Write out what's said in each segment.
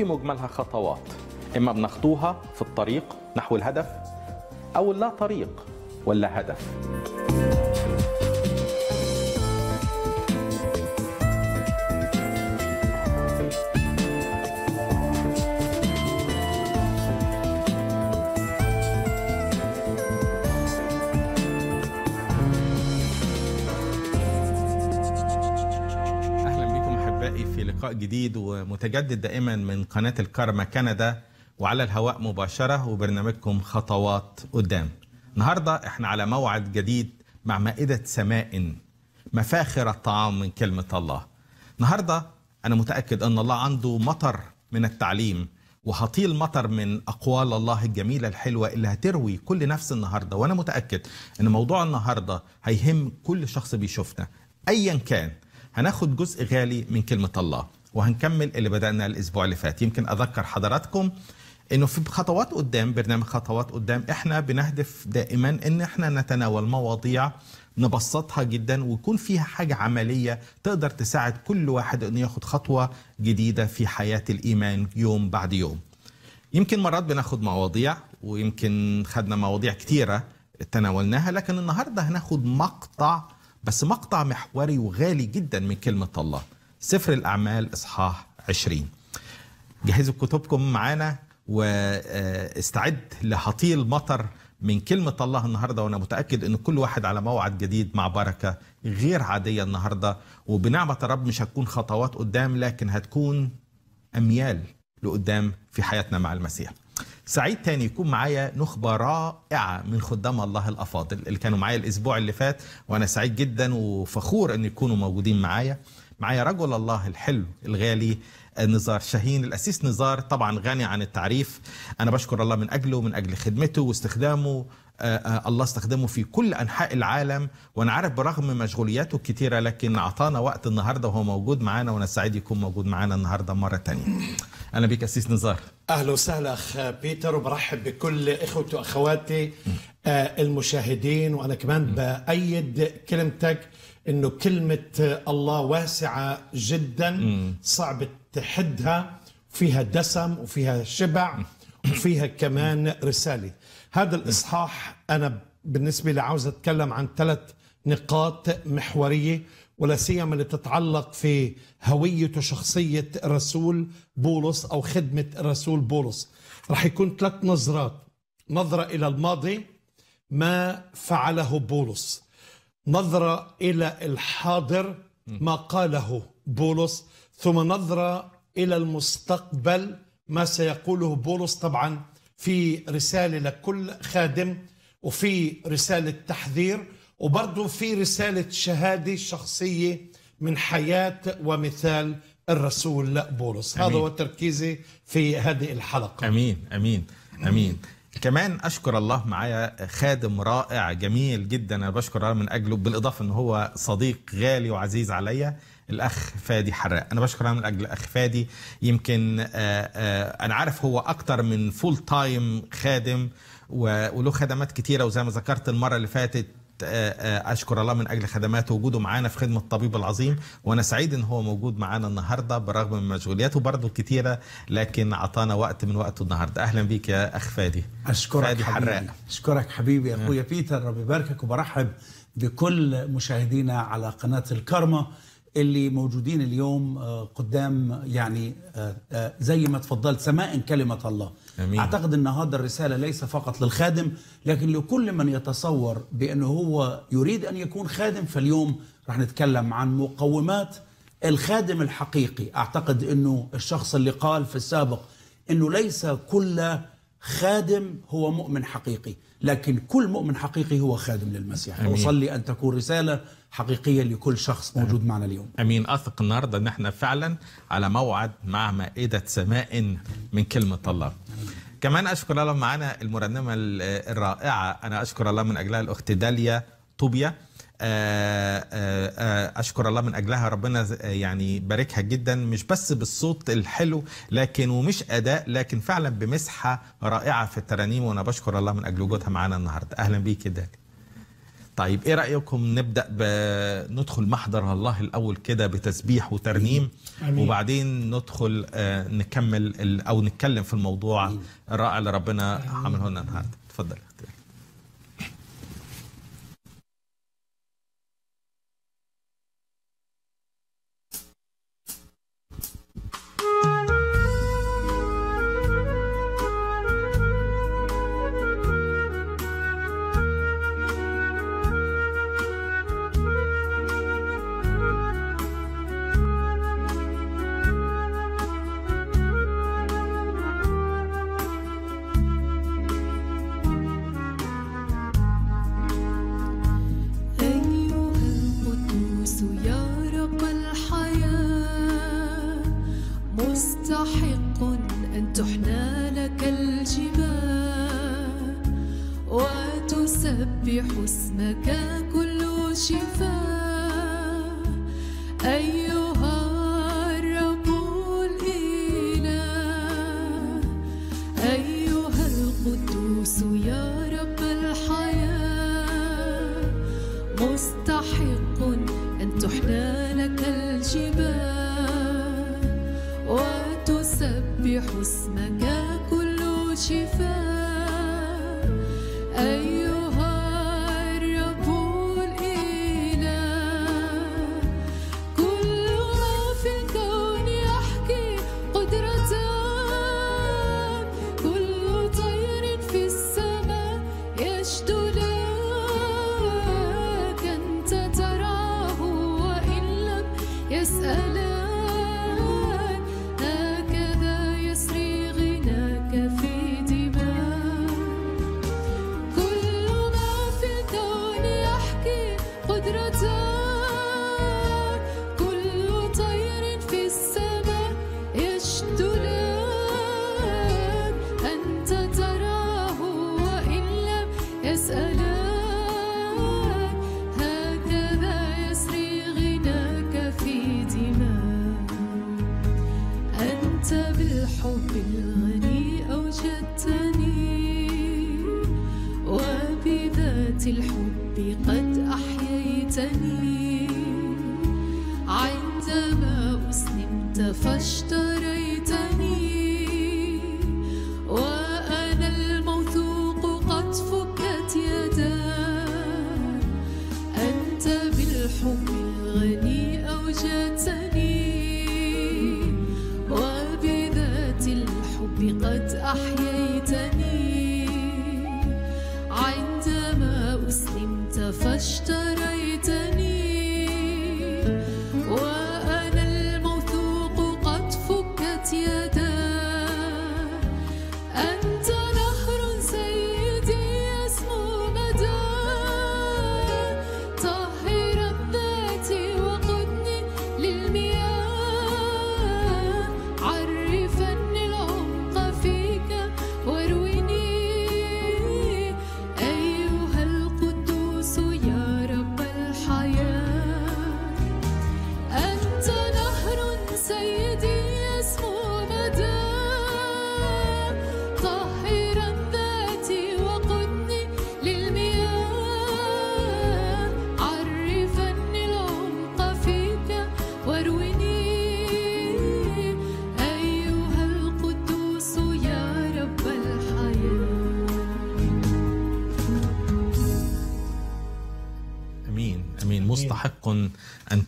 في مجملها خطوات. إما بنخطوها في الطريق نحو الهدف أو لا طريق ولا هدف. جديد ومتجدد دائما من قناة الكرمه كندا وعلى الهواء مباشرة وبرنامجكم خطوات قدام. النهارده إحنا على موعد جديد مع مائدة سماء مفاخر الطعام من كلمة الله. النهارده أنا متأكد أن الله عنده مطر من التعليم وهطيل مطر من أقوال الله الجميلة الحلوة اللي هتروي كل نفس النهارده وأنا متأكد أن موضوع النهارده هيهم كل شخص بيشوفنا ايا كان هناخد جزء غالي من كلمة الله وهنكمل اللي بدأنا الأسبوع اللي فات. يمكن أذكر حضراتكم إنه في خطوات قدام برنامج خطوات قدام إحنا بنهدف دائما إن إحنا نتناول مواضيع نبسطها جدا ويكون فيها حاجة عملية تقدر تساعد كل واحد إنه ياخد خطوة جديدة في حياة الإيمان يوم بعد يوم. يمكن مرات بناخد مواضيع ويمكن خدنا مواضيع كتيرة تناولناها لكن النهاردة هناخد مقطع بس مقطع محوري وغالي جدا من كلمة الله. سفر الأعمال إصحاح 20 جهزوا كتبكم معانا واستعد لهطيل مطر من كلمة الله النهاردة وأنا متأكد أن كل واحد على موعد جديد مع بركة غير عادية النهاردة. وبنعمة الرب مش هتكون خطوات قدام لكن هتكون أميال لقدام في حياتنا مع المسيح. سعيد تاني يكون معايا نخبة رائعة من خدام الله الأفاضل اللي كانوا معايا الأسبوع اللي فات وأنا سعيد جدا وفخور أن يكونوا موجودين معايا. معايا رجل الله الحلو الغالي نزار شاهين الأسيس نزار طبعا غني عن التعريف. أنا بشكر الله من أجله من أجل خدمته واستخدامه. آه، آه، الله استخدمه في كل أنحاء العالم. وأنا عارف برغم مشغولياته الكتيرة لكن أعطانا وقت النهاردة وهو موجود معانا وأنا سعيد يكون موجود معانا النهاردة مرة تانية. أهلا بيك أسيس نزار. أهلا وسهلا أخ بيتر وبرحب بكل إخوتي وأخواتي آه، المشاهدين. وأنا كمان بأيد كلمتك إنه كلمة الله واسعة جدا صعب تحدها فيها دسم وفيها شبع وفيها كمان رسالة. هذا الإصحاح أنا بالنسبة لي عاوز أتكلم عن ثلاث نقاط محورية ولا سيما اللي بتتعلق في هوية وشخصية الرسول بولس أو خدمة الرسول بولس. راح يكون ثلاث نظرات. نظرة إلى الماضي ما فعله بولس. نظره إلى الحاضر ما قاله بولس ثم نظره إلى المستقبل ما سيقوله بولس طبعا في رسالة لكل خادم وفي رسالة تحذير وبرضه في رسالة شهادة شخصية من حياة ومثال الرسول بولس. هذا أمين. هو تركيزي في هذه الحلقة. أمين أمين أمين. كمان أشكر الله معايا خادم رائع جميل جدا. أنا بشكر الله من أجله بالإضافة إن هو صديق غالي وعزيز عليا الأخ فادي حراق. أنا بشكر من أجل الأخ فادي. يمكن آه، آه، أنا عارف هو أكتر من full time خادم وله خدمات كتيرة وزي ما ذكرت المرة اللي فاتت أشكر الله من أجل خدماته وجوده معانا في خدمة الطبيب العظيم وأنا سعيد إن هو موجود معانا النهارده بالرغم من مشغولياته برضه كتيرة لكن أعطانا وقت من وقته النهارده. أهلا بيك يا أخ فادي. أشكرك فادي حبيبي. حراق. أشكرك حبيبي. أخويا بيتر ربي يباركك وبرحب بكل مشاهدينا على قناة الكرمة اللي موجودين اليوم آه، قدام يعني آه، آه، زي ما تفضلت سماء كلمة الله. أمين. أعتقد إن هذا الرسالة ليس فقط للخادم لكن لكل من يتصور بأنه هو يريد أن يكون خادم فاليوم راح نتكلم عن مقومات الخادم الحقيقي أعتقد إنه الشخص اللي قال في السابق إنه ليس كل خادم هو مؤمن حقيقي لكن كل مؤمن حقيقي هو خادم للمسيح. أمين. وصلي أن تكون رسالة حقيقية لكل شخص موجود معنا اليوم. آمين. أثق النهارده إن إحنا فعلا على موعد مع مائدة سماء من كلمة الله. كمان أشكر الله معانا المرنمة ال- الرائعة. أنا أشكر الله من أجلها الأخت داليا طوبيا. أشكر الله من أجلها. ربنا يعني باركها جدا مش بس بالصوت الحلو لكن ومش أداء لكن فعلا بمسحة رائعة في الترانيم. وأنا بشكر الله من أجل وجودها معانا النهارده. أهلا بيك يا داليا طيب إيه رأيكم نبدأ بندخل محضر الله الأول كده بتسبيح وترنيم آمين. وبعدين ندخل آه، نكمل أو نتكلم في الموضوع الرائع اللي ربنا عمله لنا النهارده. اتفضل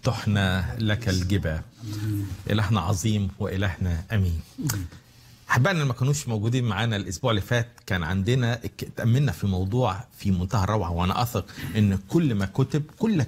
تحنى لك الجباه إلهنا عظيم وإلهنا أمين. أحبائنا اللي ما كانوش موجودين معانا الأسبوع اللي فات كان عندنا تأملنا في موضوع في منتهى الروعة. وأنا أثق إن كل ما كتب كل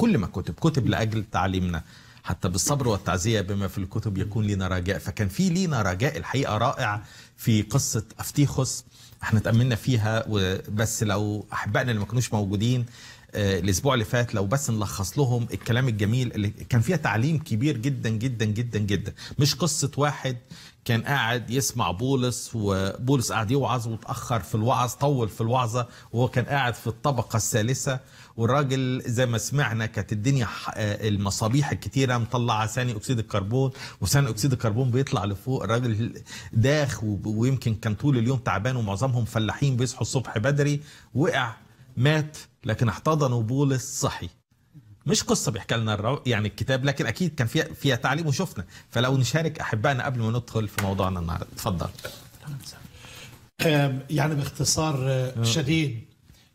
كل ما كتب كتب لأجل تعليمنا. حتى بالصبر والتعزية بما في الكتب يكون لنا رجاء. فكان في لينا رجاء الحقيقة رائع في قصة افتيخوس إحنا تأملنا فيها. وبس لو أحبائنا اللي ما كانوش موجودين الأسبوع اللي فات لو بس نلخص لهم الكلام الجميل اللي كان فيها تعليم كبير جدا جدا جدا جدا. مش قصة واحد كان قاعد يسمع بولس وبولس قاعد يوعظ وتأخر في الوعظ طول في الوعظة وهو كان قاعد في الطبقة الثالثة. والراجل زي ما سمعنا كانت الدنيا آه، المصابيح الكتيرة مطلعة ثاني أكسيد الكربون وثاني أكسيد الكربون بيطلع لفوق. الراجل داخ ويمكن كان طول اليوم تعبان ومعظمهم فلاحين بيصحوا الصبح بدري وقع مات. لكن احتضنوا بولس صحي مش قصة بيحكي لنا الرو... يعني الكتاب لكن أكيد كان فيها فيها تعليم وشفنا. فلو نشارك أحبائنا قبل ما ندخل في موضوعنا النهارده. اتفضل. يعني باختصار آه، شديد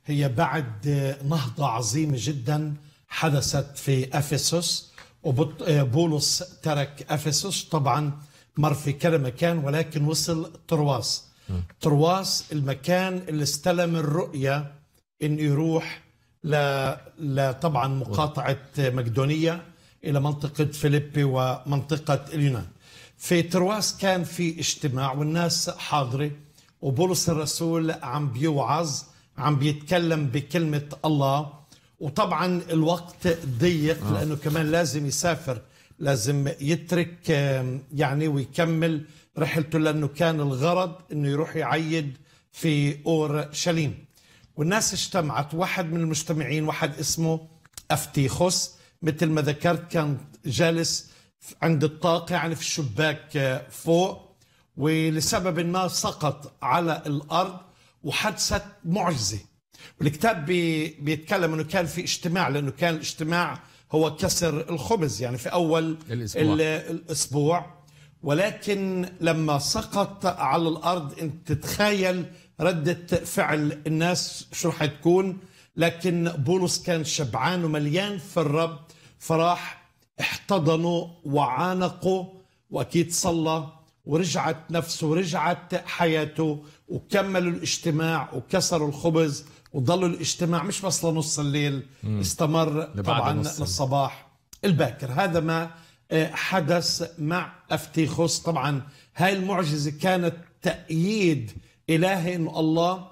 هي بعد آه، نهضة عظيمة جدا حدثت في أفسس وبولس ترك أفسس طبعا مر في كذا مكان ولكن وصل ترواس ترواس المكان اللي استلم الرؤية انه يروح ل... ل... طبعا مقاطعة مقدونية إلى منطقة فيليبي ومنطقة اليونان. في ترواس كان في اجتماع والناس حاضرة وبولس الرسول عم بيوعظ عم بيتكلم بكلمة الله. وطبعا الوقت ضيق لأنه كمان لازم يسافر لازم يترك يعني ويكمل. رحلته لأنه كان الغرض أنه يروح يعيد في أورشليم والناس اجتمعت. واحد من المجتمعين واحد اسمه أفتيخوس مثل ما ذكرت كان جالس عند الطاقة يعني في الشباك آه، فوق ولسبب ما سقط على الأرض وحدثت معجزة. والكتاب بي بيتكلم إنه كان في اجتماع لأنه كان الاجتماع هو كسر الخبز يعني في أول الأسبوع. ال- الأسبوع. ولكن لما سقط على الأرض أنت تتخيل ردة فعل الناس شو رح تكون؟ لكن بولس كان شبعان ومليان في الرب فراح احتضنوا وعانقوا وأكيد صلى ورجعت نفسه ورجعت حياته وكملوا الاجتماع وكسروا الخبز وضلوا الاجتماع مش بس لنص الليل استمر لبعد طبعا. للصباح الباكر. هذا ما آه، حدث مع أفتيخوس. طبعا هاي المعجزة كانت تأييد إلهي إنه الله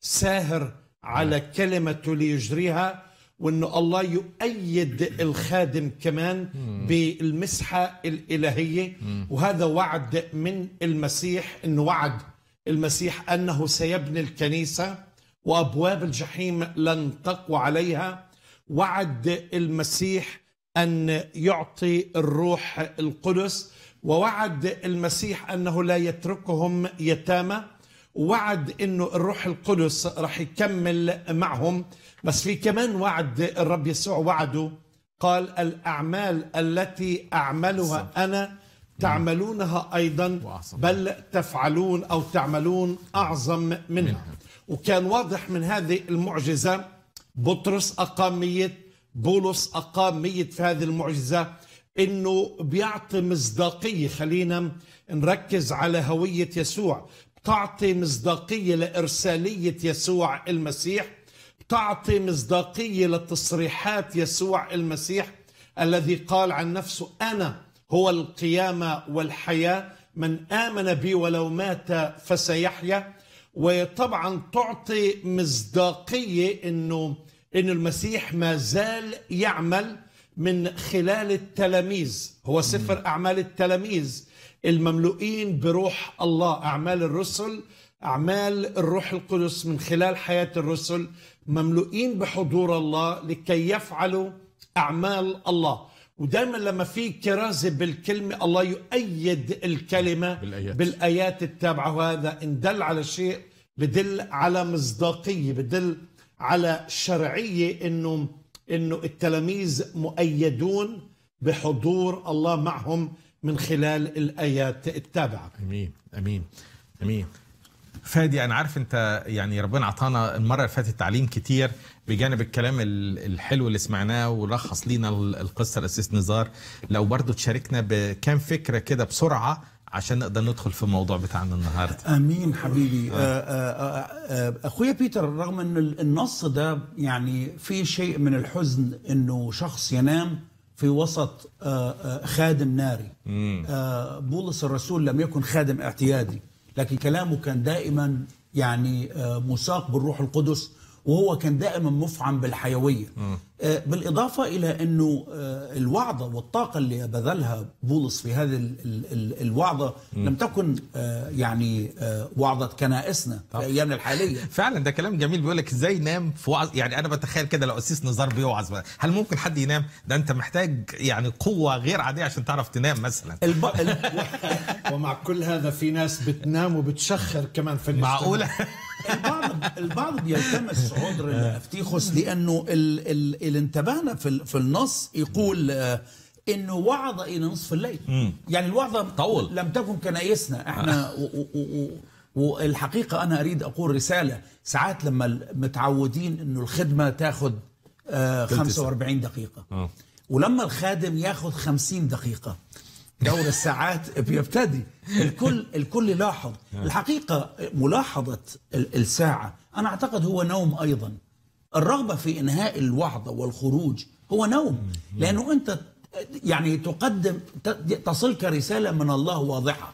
ساهر على كلمته ليجريها وإنه الله يؤيد الخادم كمان بالمسحة الإلهية. وهذا وعد من المسيح إنه وعد المسيح أنه سيبني الكنيسة وأبواب الجحيم لن تقوى عليها. وعد المسيح أن يعطي الروح القدس. ووعد المسيح أنه لا يتركهم يتامى. وعد إنه الروح القدس راح يكمل معهم. بس في كمان وعد الرب يسوع وعده. قال الأعمال التي أعملها أنا تعملونها أيضا. بل تفعلون أو تعملون أعظم منها. وكان واضح من هذه المعجزة بطرس أقام ميت بولس أقام ميت في هذه المعجزة إنه بيعطي مصداقية. خلينا نركز على هوية يسوع. بتعطي مصداقية لإرسالية يسوع المسيح بتعطي مصداقية لتصريحات يسوع المسيح الذي قال عن نفسه أنا هو القيامة والحياة من آمن بي ولو مات فسيحيا. وطبعا تعطي مصداقية إنه انه المسيح ما زال يعمل من خلال التلاميذ هو سفر أعمال التلاميذ. المملوئين بروح الله أعمال الرسل أعمال الروح القدس من خلال حياة الرسل مملوئين بحضور الله لكي يفعلوا أعمال الله ودائما لما في كرازه بالكلمة الله يؤيد الكلمة بالآيات. بالآيات التابعة وهذا إن دل على شيء بدل على مصداقية بدل على شرعية إنه إنه التلاميذ مؤيدون بحضور الله معهم من خلال الآيات التابعة. آمين آمين آمين. فادي أنا عارف أنت يعني ربنا عطانا المرة اللي فاتت تعليم كتير بجانب الكلام ال- الحلو اللي سمعناه ولخص لينا ال- القصة الاسيس نزار. لو برضو تشاركنا بكام فكرة كده بسرعة عشان نقدر ندخل في الموضوع بتاعنا النهارده. آمين حبيبي. آه. آه آه أخويا بيتر رغم إن النص ده يعني في شيء من الحزن إنه شخص ينام في وسط آه آه خادم ناري. آه بولس الرسول لم يكن خادم اعتيادي لكن كلامه كان دائما يعني مساق بالروح القدس. وهو كان دائما مفعم بالحيوية. آه بالإضافة إلى أنه آه الوعظة والطاقة اللي بذلها بولس في هذه ال- ال- ال- الوعظة لم تكن آه يعني آه وعظة كنائسنا في أيامنا الحالية. فعلا ده كلام جميل. بيقول لك إزاي ينام في وعظ يعني أنا بتخيل كده لو أسيس نزار بيوعظ. هل ممكن حد ينام؟ ده أنت محتاج يعني قوة غير عادية عشان تعرف تنام مثلا. الب... ال... ومع كل هذا في ناس بتنام وبتشخر كمان في. معقولة؟ البعض البعض بيلتمس عذر الأفتيخوس لأنه ال ال اللي انتبهنا في في النص يقول آه، إنه وعظ إلى نصف الليل. يعني الوعظه طول. لم تكن كنايسنا إحنا و والحقيقة أنا أريد أقول رسالة. ساعات لما متعودين إنه الخدمة تاخذ آه 45 دقيقة. آه. ولما الخادم ياخذ 50 دقيقة دور الساعات بيبتدي. الكل الكل يلاحظ. الحقيقة ملاحظة ال- الساعة. أنا أعتقد هو نوم أيضا. الرغبة في إنهاء الوعظه والخروج هو نوم. لأنه أنت يعني تقدم تصلك رسالة من الله واضحة.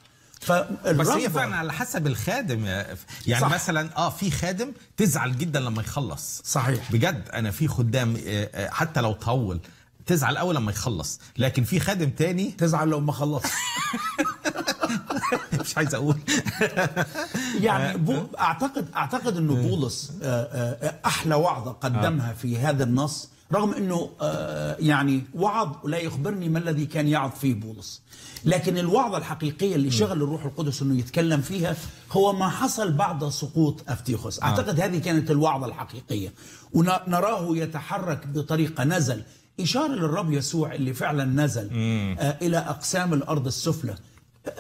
بس هي فعلا على حسب الخادم. يعني صح. صح. مثلا آه في خادم تزعل جدا لما يخلص. صحيح. بجد أنا في خدام آه، آه، حتى لو طول. تزعل أول لما يخلص لكن في خادم تاني تزعل لو ما خلصت مش عايز أقول. يعني بو اعتقد أعتقد إنه بولس آه، آه، أحلى وعظة قدمها في هذا النص رغم إنه آه، يعني وعظ لا يخبرني ما الذي كان يعظ فيه بولس. لكن الوعظة الحقيقية اللي شغل الروح القدس إنه يتكلم فيها هو ما حصل بعد سقوط أفتيخوس. أعتقد هذه كانت الوعظة الحقيقية. ونراه يتحرك بطريقة نزل إشارة للرب يسوع اللي فعلا نزل آه، إلى أقسام الأرض السفلى.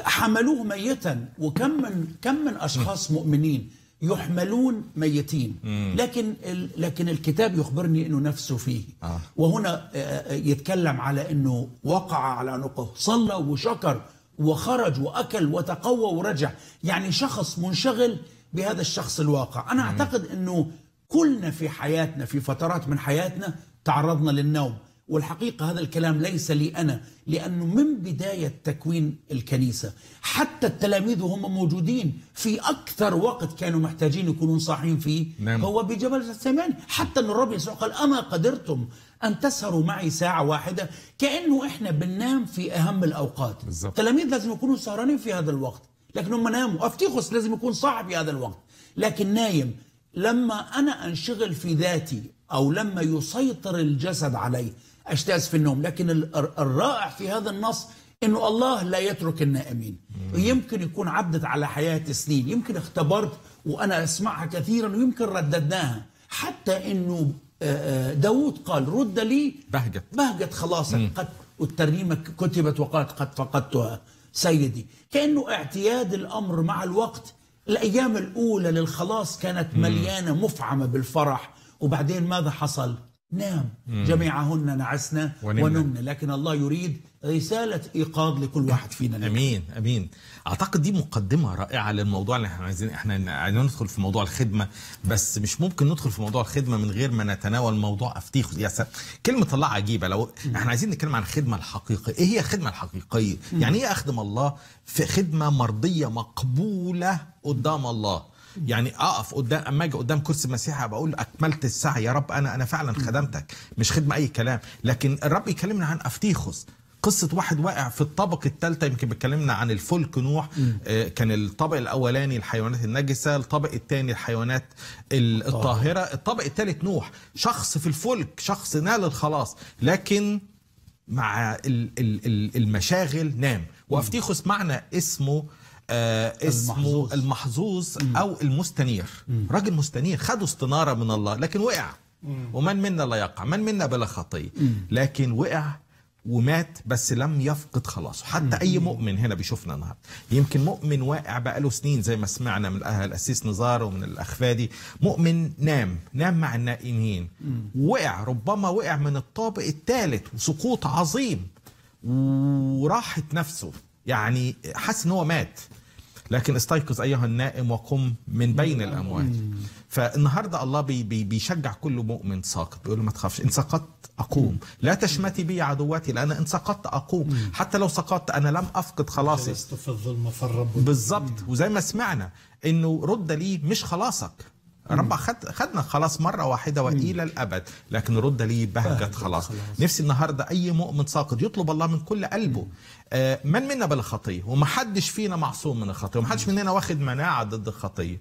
حملوه ميتا وكم من كم من أشخاص مؤمنين يحملون ميتين. لكن ال لكن الكتاب يخبرني إنه نفسه فيه. آه. وهنا آه، يتكلم على إنه وقع على عنقه صلى وشكر وخرج وأكل وتقوى ورجع. يعني شخص منشغل بهذا الشخص الواقع. أنا أعتقد إنه كلنا في حياتنا في فترات من حياتنا تعرضنا للنوم. والحقيقة هذا الكلام ليس لي أنا لأنه من بداية تكوين الكنيسة. حتى التلاميذ وهم موجودين في أكثر وقت كانوا محتاجين يكونون صاحيين فيه. نعم. هو بجبل جثماني حتى أن الرب يسوع قال أما قدرتم أن تسهروا معي ساعة واحدة؟ كأنه إحنا بننام في أهم الأوقات. بالظبط. التلاميذ لازم يكونوا سهرانين في هذا الوقت. لكن هم ناموا. أفتيخوس لازم يكون صاحي في هذا الوقت. لكن نايم. لما أنا أنشغل في ذاتي أو لما يسيطر الجسد علي أجتاز في النوم. لكن ال- الر- الرائع في هذا النص أنه الله لا يترك النائمين. يمكن يكون عدت على حياتي سنين. يمكن اختبرت وأنا أسمعها كثيرا ويمكن رددناها. حتى أنه آه، آه، داود قال رد لي بهجت. بهجت خلاصك قد والترنيمة كتبت وقالت قد فقدتها سيدي. كأنه اعتياد الأمر مع الوقت. الأيام الأولى للخلاص كانت مليانة مفعمة بالفرح. وبعدين ماذا حصل؟ نام جميعهن نعسنا ونمنا. لكن الله يريد رسالة إيقاظ لكل واحد فينا. اليوم. أمين أمين. أعتقد دي مقدمة رائعة للموضوع اللي إحنا عايزين إحنا عايزين ندخل في موضوع الخدمة بس مش ممكن ندخل في موضوع الخدمة من غير ما نتناول موضوع أفتيخ. يا سلام. كلمة الله عجيبة. لو إحنا عايزين نتكلم عن الخدمة الحقيقية إيه هي الخدمة الحقيقية؟ يعني إيه أخدم الله في خدمة مرضية مقبولة قدام الله؟ يعني أقف قدام أما أجي قدام كرسي المسيح بقول أكملت السعي يا رب أنا أنا فعلا خدمتك. مش خدمة أي كلام. لكن الرب يكلمنا عن أفتيخوس. قصة واحد واقع في الطبق الثالثة يمكن بيتكلمنا عن الفلك نوح. آه، كان الطبق الأولاني الحيوانات النجسة الطبق الثاني الحيوانات ال- الطاهرة الطبق الثالث نوح. شخص في الفلك شخص نال الخلاص لكن مع ال- ال- ال- المشاغل نام. وأفتيخوس معنى اسمه آه اسمه المحظوظ. المحظوظ أو المستنير. راجل مستنير خدوا استنارة من الله لكن وقع. ومن منا لا يقع؟ من منا بلا خطية؟ لكن وقع ومات بس لم يفقد خلاصه. حتى أي مؤمن هنا بيشوفنا النهارده. يمكن مؤمن واقع بقاله سنين زي ما سمعنا من القسيس نزار ومن الأخ فادي مؤمن نام نام مع النائمين. وقع ربما وقع من الطابق الثالث وسقوط عظيم. وراحت نفسه. يعني حس إن هو مات. لكن استيقظ أيها النائم وقم من بين الأموات. فالنهاردة الله بي بي بيشجع كل مؤمن ساقط. بيقول له ما تخافش إن سقطت أقوم. لا تشمتي بي عدوتي لأن إن سقطت أقوم. حتى لو سقطت أنا لم أفقد خلاصي. جلست في الظلمة فالرب بالظبط وزي ما سمعنا إنه رد لي مش خلاصك. رب خد خدنا خلاص مرة واحدة وإلى الأبد لكن رد لي بهجة خلاص. نفسي النهاردة أي مؤمن ساقط يطلب الله من كل قلبه. آه، من منا بلا خطية ومحدش فينا معصوم من الخطية ومحدش مننا واخد مناعة ضد الخطية.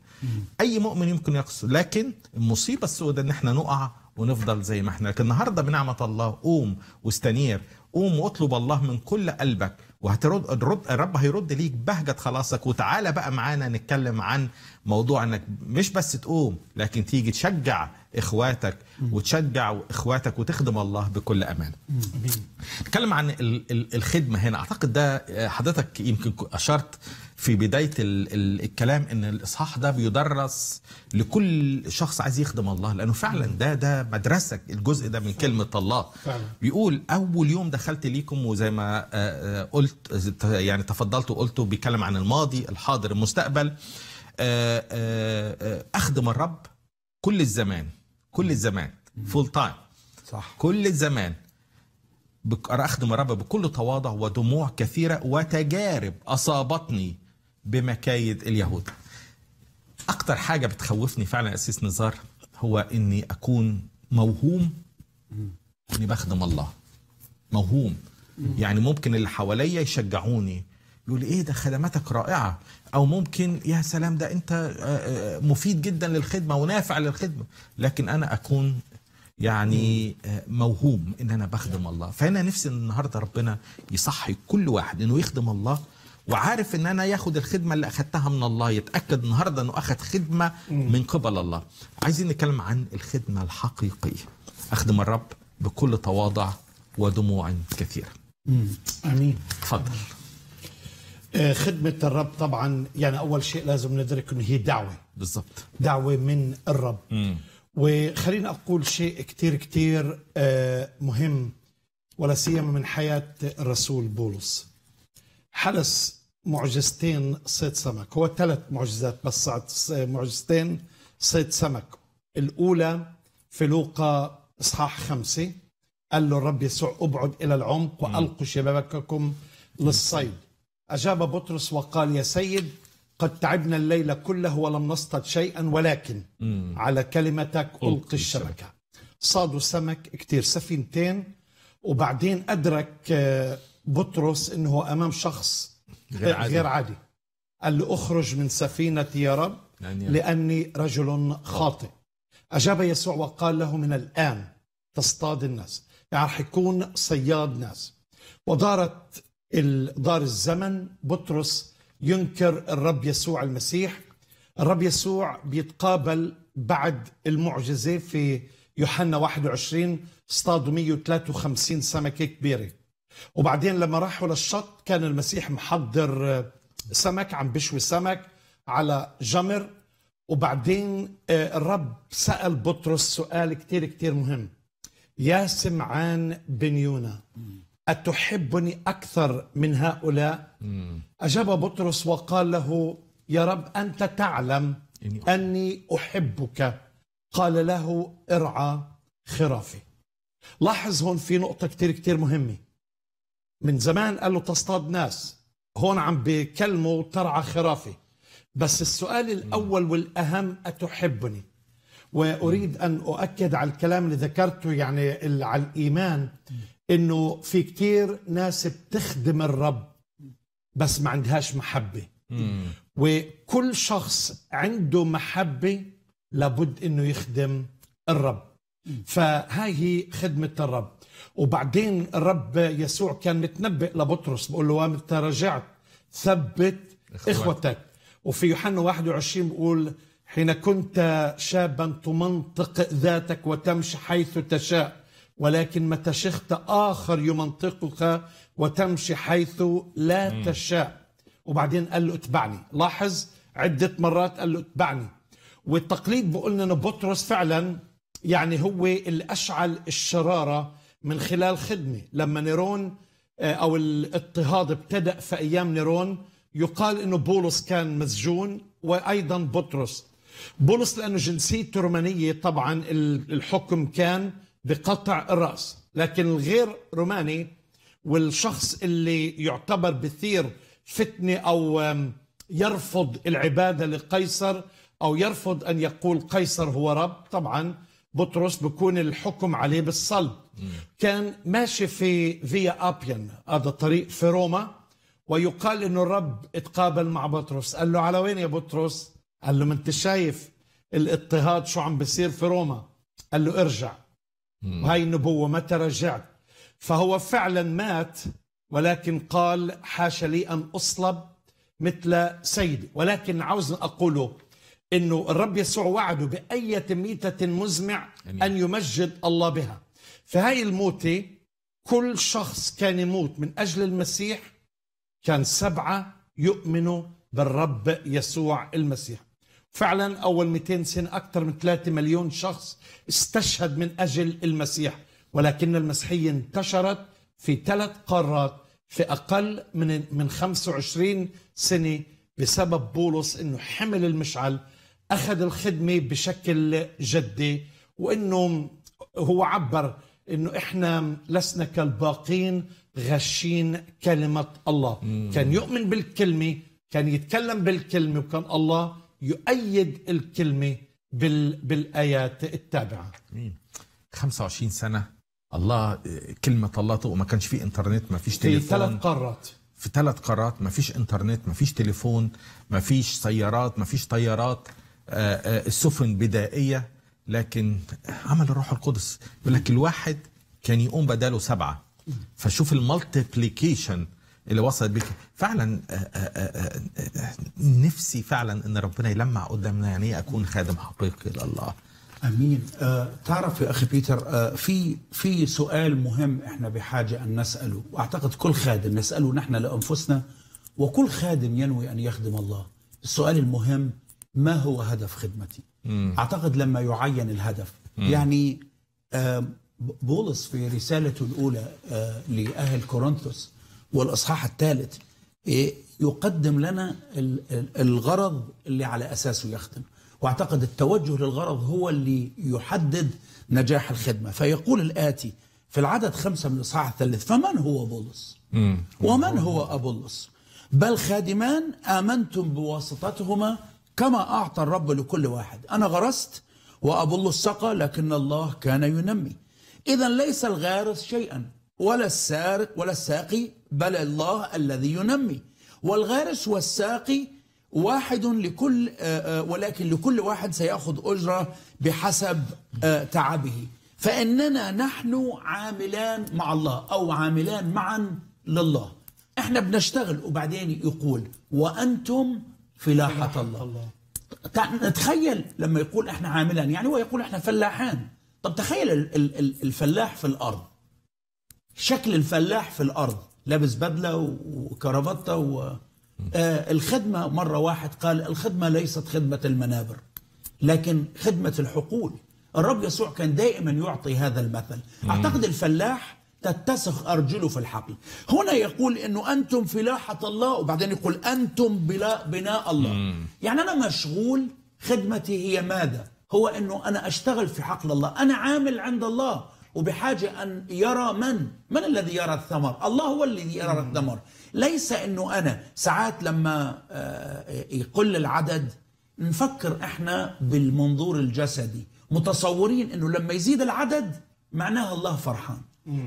أي مؤمن يمكن يقصد. لكن المصيبة السوداء إن إحنا نقع ونفضل زي ما إحنا. لكن النهاردة بنعمة الله قوم واستنير قوم واطلب الله من كل قلبك. وهترد الرد الرب هيرد ليك بهجة خلاصك. وتعالى بقى معانا نتكلم عن موضوع إنك مش بس تقوم لكن تيجي تشجع إخواتك وتشجع إخواتك وتخدم الله بكل أمان. نتكلم عن ال- ال- الخدمة هنا. أعتقد ده آه، حضرتك يمكن أشرت في بداية ال- ال- الكلام إن الإصحاح ده بيدرس لكل شخص عايز يخدم الله لأنه فعلا ده ده مدرسة الجزء ده من كلمة الله. فعلا. بيقول أول يوم دخلت ليكم وزي ما آه، آه، قلت يعني تفضلت وقلته بيتكلم عن الماضي الحاضر المستقبل آه، أخدم الرب كل الزمان كل الزمان full time صح. كل الزمان. أخدم الرب بكل تواضع ودموع كثيرة وتجارب أصابتني. بمكايد اليهود. أكتر حاجة بتخوفني فعلا يا قسيس نزار هو إني أكون موهوم إني بخدم الله. موهوم. يعني ممكن اللي حواليا يشجعوني. يقول إيه ده خدماتك رائعة. أو ممكن يا سلام ده أنت آه، آه، مفيد جدا للخدمة ونافع للخدمة. لكن أنا أكون يعني آه، موهوم إن أنا بخدم الله. فأنا نفسي النهارده ربنا يصحي كل واحد إنه يخدم الله وعارف إن أنا ياخد الخدمة اللي أخدتها من الله يتأكد النهارده إنه أخد خدمة من قبل الله. عايزين نتكلم عن الخدمة الحقيقية. أخدم الرب بكل تواضع ودموع كثيرة. آمين. اتفضل آه، خدمة الرب طبعا يعني أول شيء لازم ندرك إنه هي دعوة. بالظبط دعوة من الرب. وخليني أقول شيء كتير كتير آه، مهم ولا سيما من حياة الرسول بولس. حدث معجزتين صيد سمك. هو ثلاث معجزات بس معجزتين صيد سمك. الأولى في لوقا إصحاح خمسة قال له الرب يسوع أبعد إلى العمق وألقوا شبابككم للصيد. أجاب بطرس وقال يا سيد قد تعبنا الليل كله ولم نصطد شيئا ولكن على كلمتك ألقي الشبكة. صادوا سمك كتير سفينتين وبعدين أدرك آه، بطرس أنه هو أمام شخص غير عادي. غير عادي. قال له أخرج من سفينتي يا رب يعني- لأني رجل خاطئ. أجاب يسوع وقال له من الآن تصطاد الناس. يعني رح يكون صياد ناس. ودارت دار الزمن بطرس ينكر الرب يسوع المسيح. الرب يسوع بيتقابل بعد المعجزة في يوحنا 21 اصطادوا 153 سمكة كبيرة. وبعدين لما راحوا للشط كان المسيح محضر آه، سمك عم بشوي سمك على جمر. وبعدين آه، الرب سأل بطرس سؤال كتير كتير مهم. يا سمعان بن يونا أتحبني أكثر من هؤلاء؟ أجاب بطرس وقال له يا رب أنت تعلم أني أحبك. قال له ارعى خرافي. لاحظ هون في نقطة كتير كتير مهمة. من زمان قال له تصطاد ناس. هون عم بكلمه ترعى خرافي. بس السؤال الأول والأهم أتحبني؟ وأريد أن أؤكد على الكلام اللي ذكرته يعني على الإيمان إنه في كتير ناس بتخدم الرب بس ما عندهاش محبة. وكل شخص عنده محبة لابد إنه يخدم الرب. فهاي هي خدمة الرب. وبعدين الرب يسوع كان متنبئ لبطرس بقول له وامتى رجعت ثبت إخوتك. إخوتك. وفي يوحنا 21 بقول حين كنت شابا تمنطق ذاتك وتمشي حيث تشاء ولكن متى شخت آخر يمنطقك وتمشي حيث لا تشاء؟ وبعدين قال له اتبعني. لاحظ عدة مرات قال له اتبعني. والتقليد بيقول لنا انه بطرس فعلا يعني هو اللي اشعل الشرارة من خلال خدمة. لما نيرون آه، أو الاضطهاد ابتدأ في أيام نيرون يقال إنه بولس كان مسجون وأيضا بطرس. بولس لأنه جنسيته رومانيه طبعا ال- الحكم كان بقطع الرأس. لكن الغير روماني والشخص اللي يعتبر بثير فتنة أو آم، يرفض العبادة لقيصر أو يرفض أن يقول قيصر هو رب طبعا بطرس بكون الحكم عليه بالصلب. كان ماشي في فيا أبيان هذا طريق في روما ويقال إنه الرب اتقابل مع بطرس. قال له على وين يا بطرس؟ قال له ما أنت شايف الاضطهاد شو عم بيصير في روما؟ قال له ارجع. وهي النبوة متى رجعت؟ فهو فعلا مات ولكن قال حاشا لي أن أصلب مثل سيدي. ولكن عاوز أقوله أنه الرب يسوع وعده بأية ميتة مزمع أن يمجد الله بها. فهاي الموتة كل شخص كان يموت من أجل المسيح كان سبعة يؤمنوا بالرب يسوع المسيح. فعلا أول 200 سنة أكثر من 3 مليون شخص استشهد من أجل المسيح ولكن المسيحية انتشرت في ثلاث قارات في أقل من من 25 سنة بسبب بولس أنه حمل المشعل أخذ الخدمة بشكل جدي وأنه هو عبر أنه إحنا لسنا كالباقين غشين كلمة الله. كان يؤمن بالكلمة كان يتكلم بالكلمة وكان الله يؤيد الكلمة بال... بالآيات التابعة. 25 سنة الله كلمة الله تقوم. ما كانش في إنترنت ما فيش في تليفون. ثلاث قارات. في ثلاث قارات ما فيش إنترنت ما فيش تليفون ما فيش سيارات ما فيش طيارات. السفن بدائية لكن عمل الروح القدس. يقول لك الواحد كان يقوم بداله سبعة. فشوف ال multiplication اللي وصلت بك فعلا آه، آه، آه، آه، نفسي فعلا إن ربنا يلمع قدامنا يعني إيه أكون خادم حقيقي لله أمين. آه تعرف يا أخي بيتر آه في في سؤال مهم إحنا بحاجة أن نسأله. وأعتقد كل خادم نسأله نحن لأنفسنا وكل خادم ينوي أن يخدم الله. السؤال المهم ما هو هدف خدمتي؟ أعتقد لما يعين الهدف. يعني آه بولس في رسالته الأولى آه لأهل كورنثوس والأصحاح الثالث إيه، يقدم لنا ال- ال- الغرض اللي على أساسه يخدم. وأعتقد التوجه للغرض هو اللي يحدد نجاح الخدمة. فيقول الآتي في العدد خمسة من الأصحاح الثالث فمن هو بولس؟ ومن هو أبولس؟ بل خادمان آمنتم بواسطتهما كما أعطى الرب لكل واحد، أنا غرست وابولس سقى لكن الله كان ينمي. اذا ليس الغارس شيئا ولا السارق ولا الساقي بل الله الذي ينمي. والغارس والساقي واحد لكل آه، آه، ولكن لكل واحد سيأخذ أجرة بحسب آه، تعبه فإننا نحن عاملان مع الله أو عاملان معا لله إحنا بنشتغل وبعدين يقول وأنتم فلاحة الله. نتخيل لما يقول إحنا عاملان يعني هو يقول إحنا فلاحان. طب تخيل ال- ال- ال- الفلاح في الأرض. شكل الفلاح في الأرض لابس بدلة و- وكرافته و آه الخدمة مرة واحد قال الخدمة ليست خدمة المنابر لكن خدمة الحقول. الرب يسوع كان دائما يعطي هذا المثل. أعتقد الفلاح تتسخ أرجله في الحقل. هنا يقول إنه أنتم فلاحة الله وبعدين يقول بلا بناء الله. يعني أنا مشغول خدمتي هي ماذا؟ هو إنه أنا أشتغل في حقل الله. أنا عامل عند الله وبحاجة أن يرى من؟ من الذي يرى الثمر؟ الله هو الذي يرى الثمر. ليس أنه أنا. ساعات لما آه، يقل العدد نفكر إحنا بالمنظور الجسدي. متصورين أنه لما يزيد العدد معناها الله فرحان.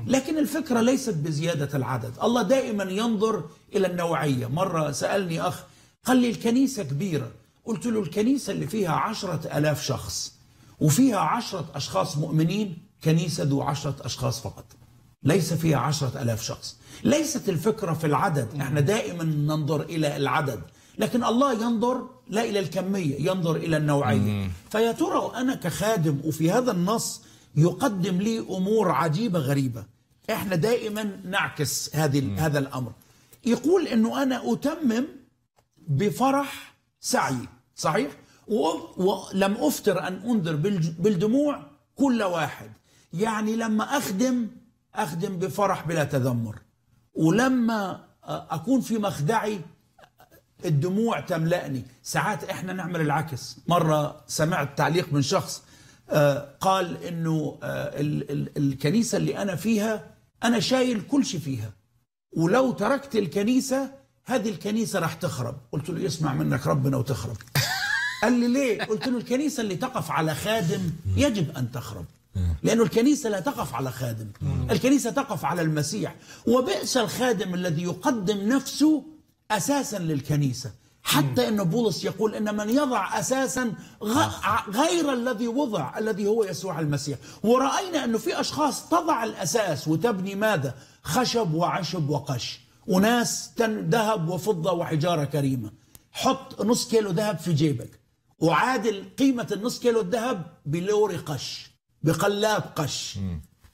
لكن الفكرة ليست بزيادة العدد. الله دائما ينظر إلى النوعية. مرة سألني أخ قال لي الكنيسة كبيرة. قلت له الكنيسة اللي فيها عشرة ألاف شخص وفيها عشرة أشخاص مؤمنين كنيسة ذو عشرة أشخاص فقط. ليس فيها عشرة ألاف شخص. ليست الفكرة في العدد. إحنا دائما ننظر إلى العدد. لكن الله ينظر لا إلى الكمية ينظر إلى النوعية. فيا ترى أنا كخادم وفي هذا النص يقدم لي أمور عجيبة غريبة. إحنا دائما نعكس هذه هذا الأمر. يقول أنه أنا أتمم بفرح سعي صحيح؟ ولم أفتر أن أنذر بالج- بالدموع كل واحد. يعني لما أخدم أخدم بفرح بلا تذمر. ولما أكون في مخدعي الدموع تملأني. ساعات إحنا نعمل العكس. مرة سمعت تعليق من شخص قال إنه آه، ال- ال- الكنيسة اللي أنا فيها أنا شايل كل شيء فيها. ولو تركت الكنيسة هذه الكنيسة راح تخرب. قلت له يسمع منك ربنا وتخرب. قال لي ليه؟ قلت له الكنيسة اللي تقف على خادم يجب أن تخرب. لأنه الكنيسة لا تقف على خادم. الكنيسة تقف على المسيح. وبئس الخادم الذي يقدم نفسه أساسا للكنيسة. حتى أن بولس يقول أن من يضع أساسا غ- غير الذي وضع الذي هو يسوع المسيح. ورأينا أنه في أشخاص تضع الأساس وتبني ماذا؟ خشب وعشب وقش. وناس ذهب وفضة وحجارة كريمة. حط نص كيلو ذهب في جيبك. وعادل قيمة النص كيلو الذهب بلوري قش بقلاب قش.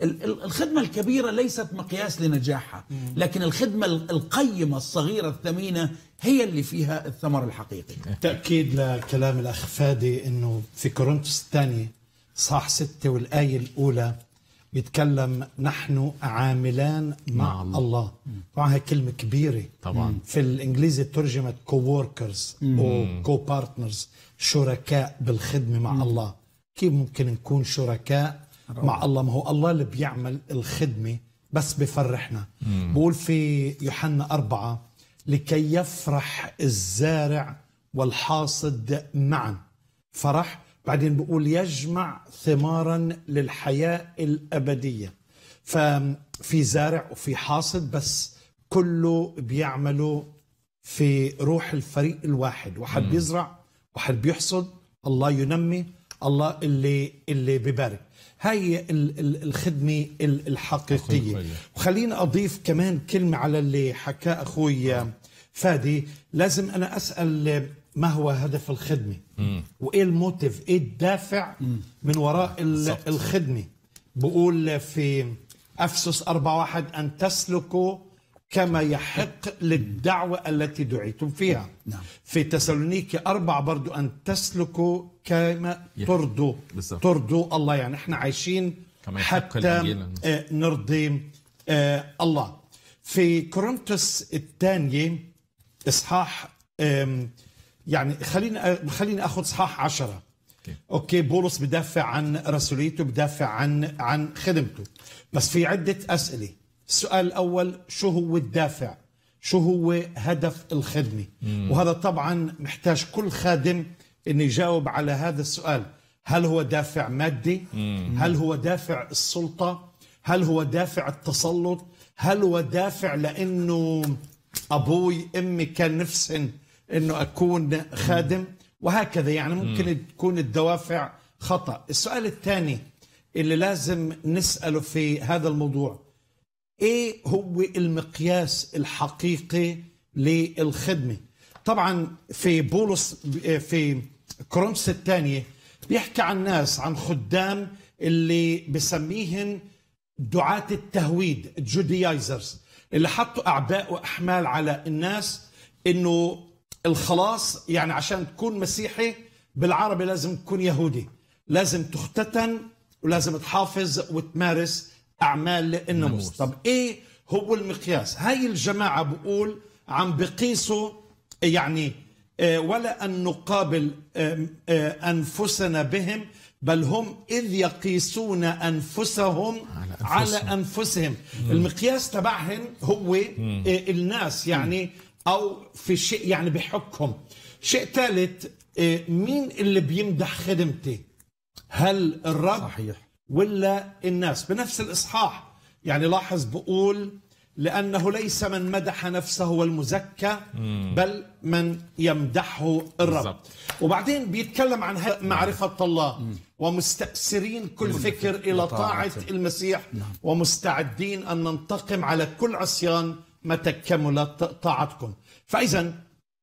الخدمة الكبيرة ليست مقياس لنجاحها لكن الخدمة ال- القيمة الصغيرة الثمينة هي اللي فيها الثمر الحقيقي. تأكيد لكلام الأخ فادي أنه في كورنثوس الثانية صح ستة والآية الأولى بيتكلم نحن عاملان مع, الله, الله. طبعا هي كلمة كبيرة. طبعاً. في الإنجليزي ترجمت co-workers أو co-partners شركاء بالخدمة مع الله. كيف ممكن نكون شركاء مع الله. ما هو الله اللي بيعمل الخدمة بس بفرحنا. بقول في يوحنا أربعة لكي يفرح الزارع والحاصد معا. فرح بعدين بقول يجمع ثمارا للحياة الأبدية. ففي زارع وفي حاصد بس كله بيعملوا في روح الفريق الواحد. واحد بيزرع واحد بيحصد الله ينمي الله اللي اللي بيبارك هاي ال- ال- الخدمة ال- الحقيقية. حقيقية. وخليني أضيف كمان كلمة على اللي حكاه أخوي فادي. لازم أنا أسأل ما هو هدف الخدمة؟ وإيه الموتيف؟ إيه الدافع من وراء ال- الخدمة؟ بقول في أفسس 4:1 أن تسلكوا كما يحق للدعوة التي دعيتم فيها نعم. في تسالونيكي أربعة برضو أن تسلكوا كما. ترضوا. ترضوا الله يعني إحنا عايشين كما يحق حتى. آه، نرضي آه، الله في كورنثوس الثانية إصحاح يعني خليني خليني آخذ إصحاح عشرة okay. Okay بولس بدافع عن رسوليته بدافع عن عن خدمته بس في عدة أسئلة السؤال الأول شو هو الدافع؟ شو هو هدف الخدمة؟ وهذا طبعا محتاج كل خادم انه يجاوب على هذا السؤال. هل هو دافع مادي؟ هل هو دافع السلطة؟ هل هو دافع التسلط؟ هل هو دافع لأنه أبوي أمي كان نفسهم إنه أكون خادم؟ وهكذا يعني ممكن تكون الدوافع خطأ. السؤال الثاني اللي لازم نسأله في هذا الموضوع إيه هو المقياس الحقيقي للخدمة؟ طبعا في بولس في كورنثوس الثانية بيحكي عن ناس عن خدام اللي بسميهن دعاة التهويد جوديايزرز اللي حطوا أعباء وأحمال على الناس إنه الخلاص يعني عشان تكون مسيحي بالعربي لازم تكون يهودي لازم تختتن ولازم تحافظ وتمارس أعمال الناموس. طب إيه هو المقياس؟ هاي الجماعة بقول عم بقيسوا يعني آه، ولا أن نقابل آه، أنفسنا بهم بل هم إذ يقيسون أنفسهم على على أنفسهم. المقياس تبعهم هو آه، الناس يعني أو في شيء يعني بحكهم شيء ثالث مين اللي بيمدح خدمتي؟ هل الرب صحيح. ولا الناس؟ بنفس الإصحاح. يعني لاحظ بقول لأنه ليس من مدح نفسه هو المزكى بل من يمدحه الرب. بالضبط. وبعدين بيتكلم عن ه- معرفة الله. ومستأسرين كل فكر إلى طاعة المسيح. ومستعدين أن ننتقم على كل عصيان متى كملت طاعتكم. فإذا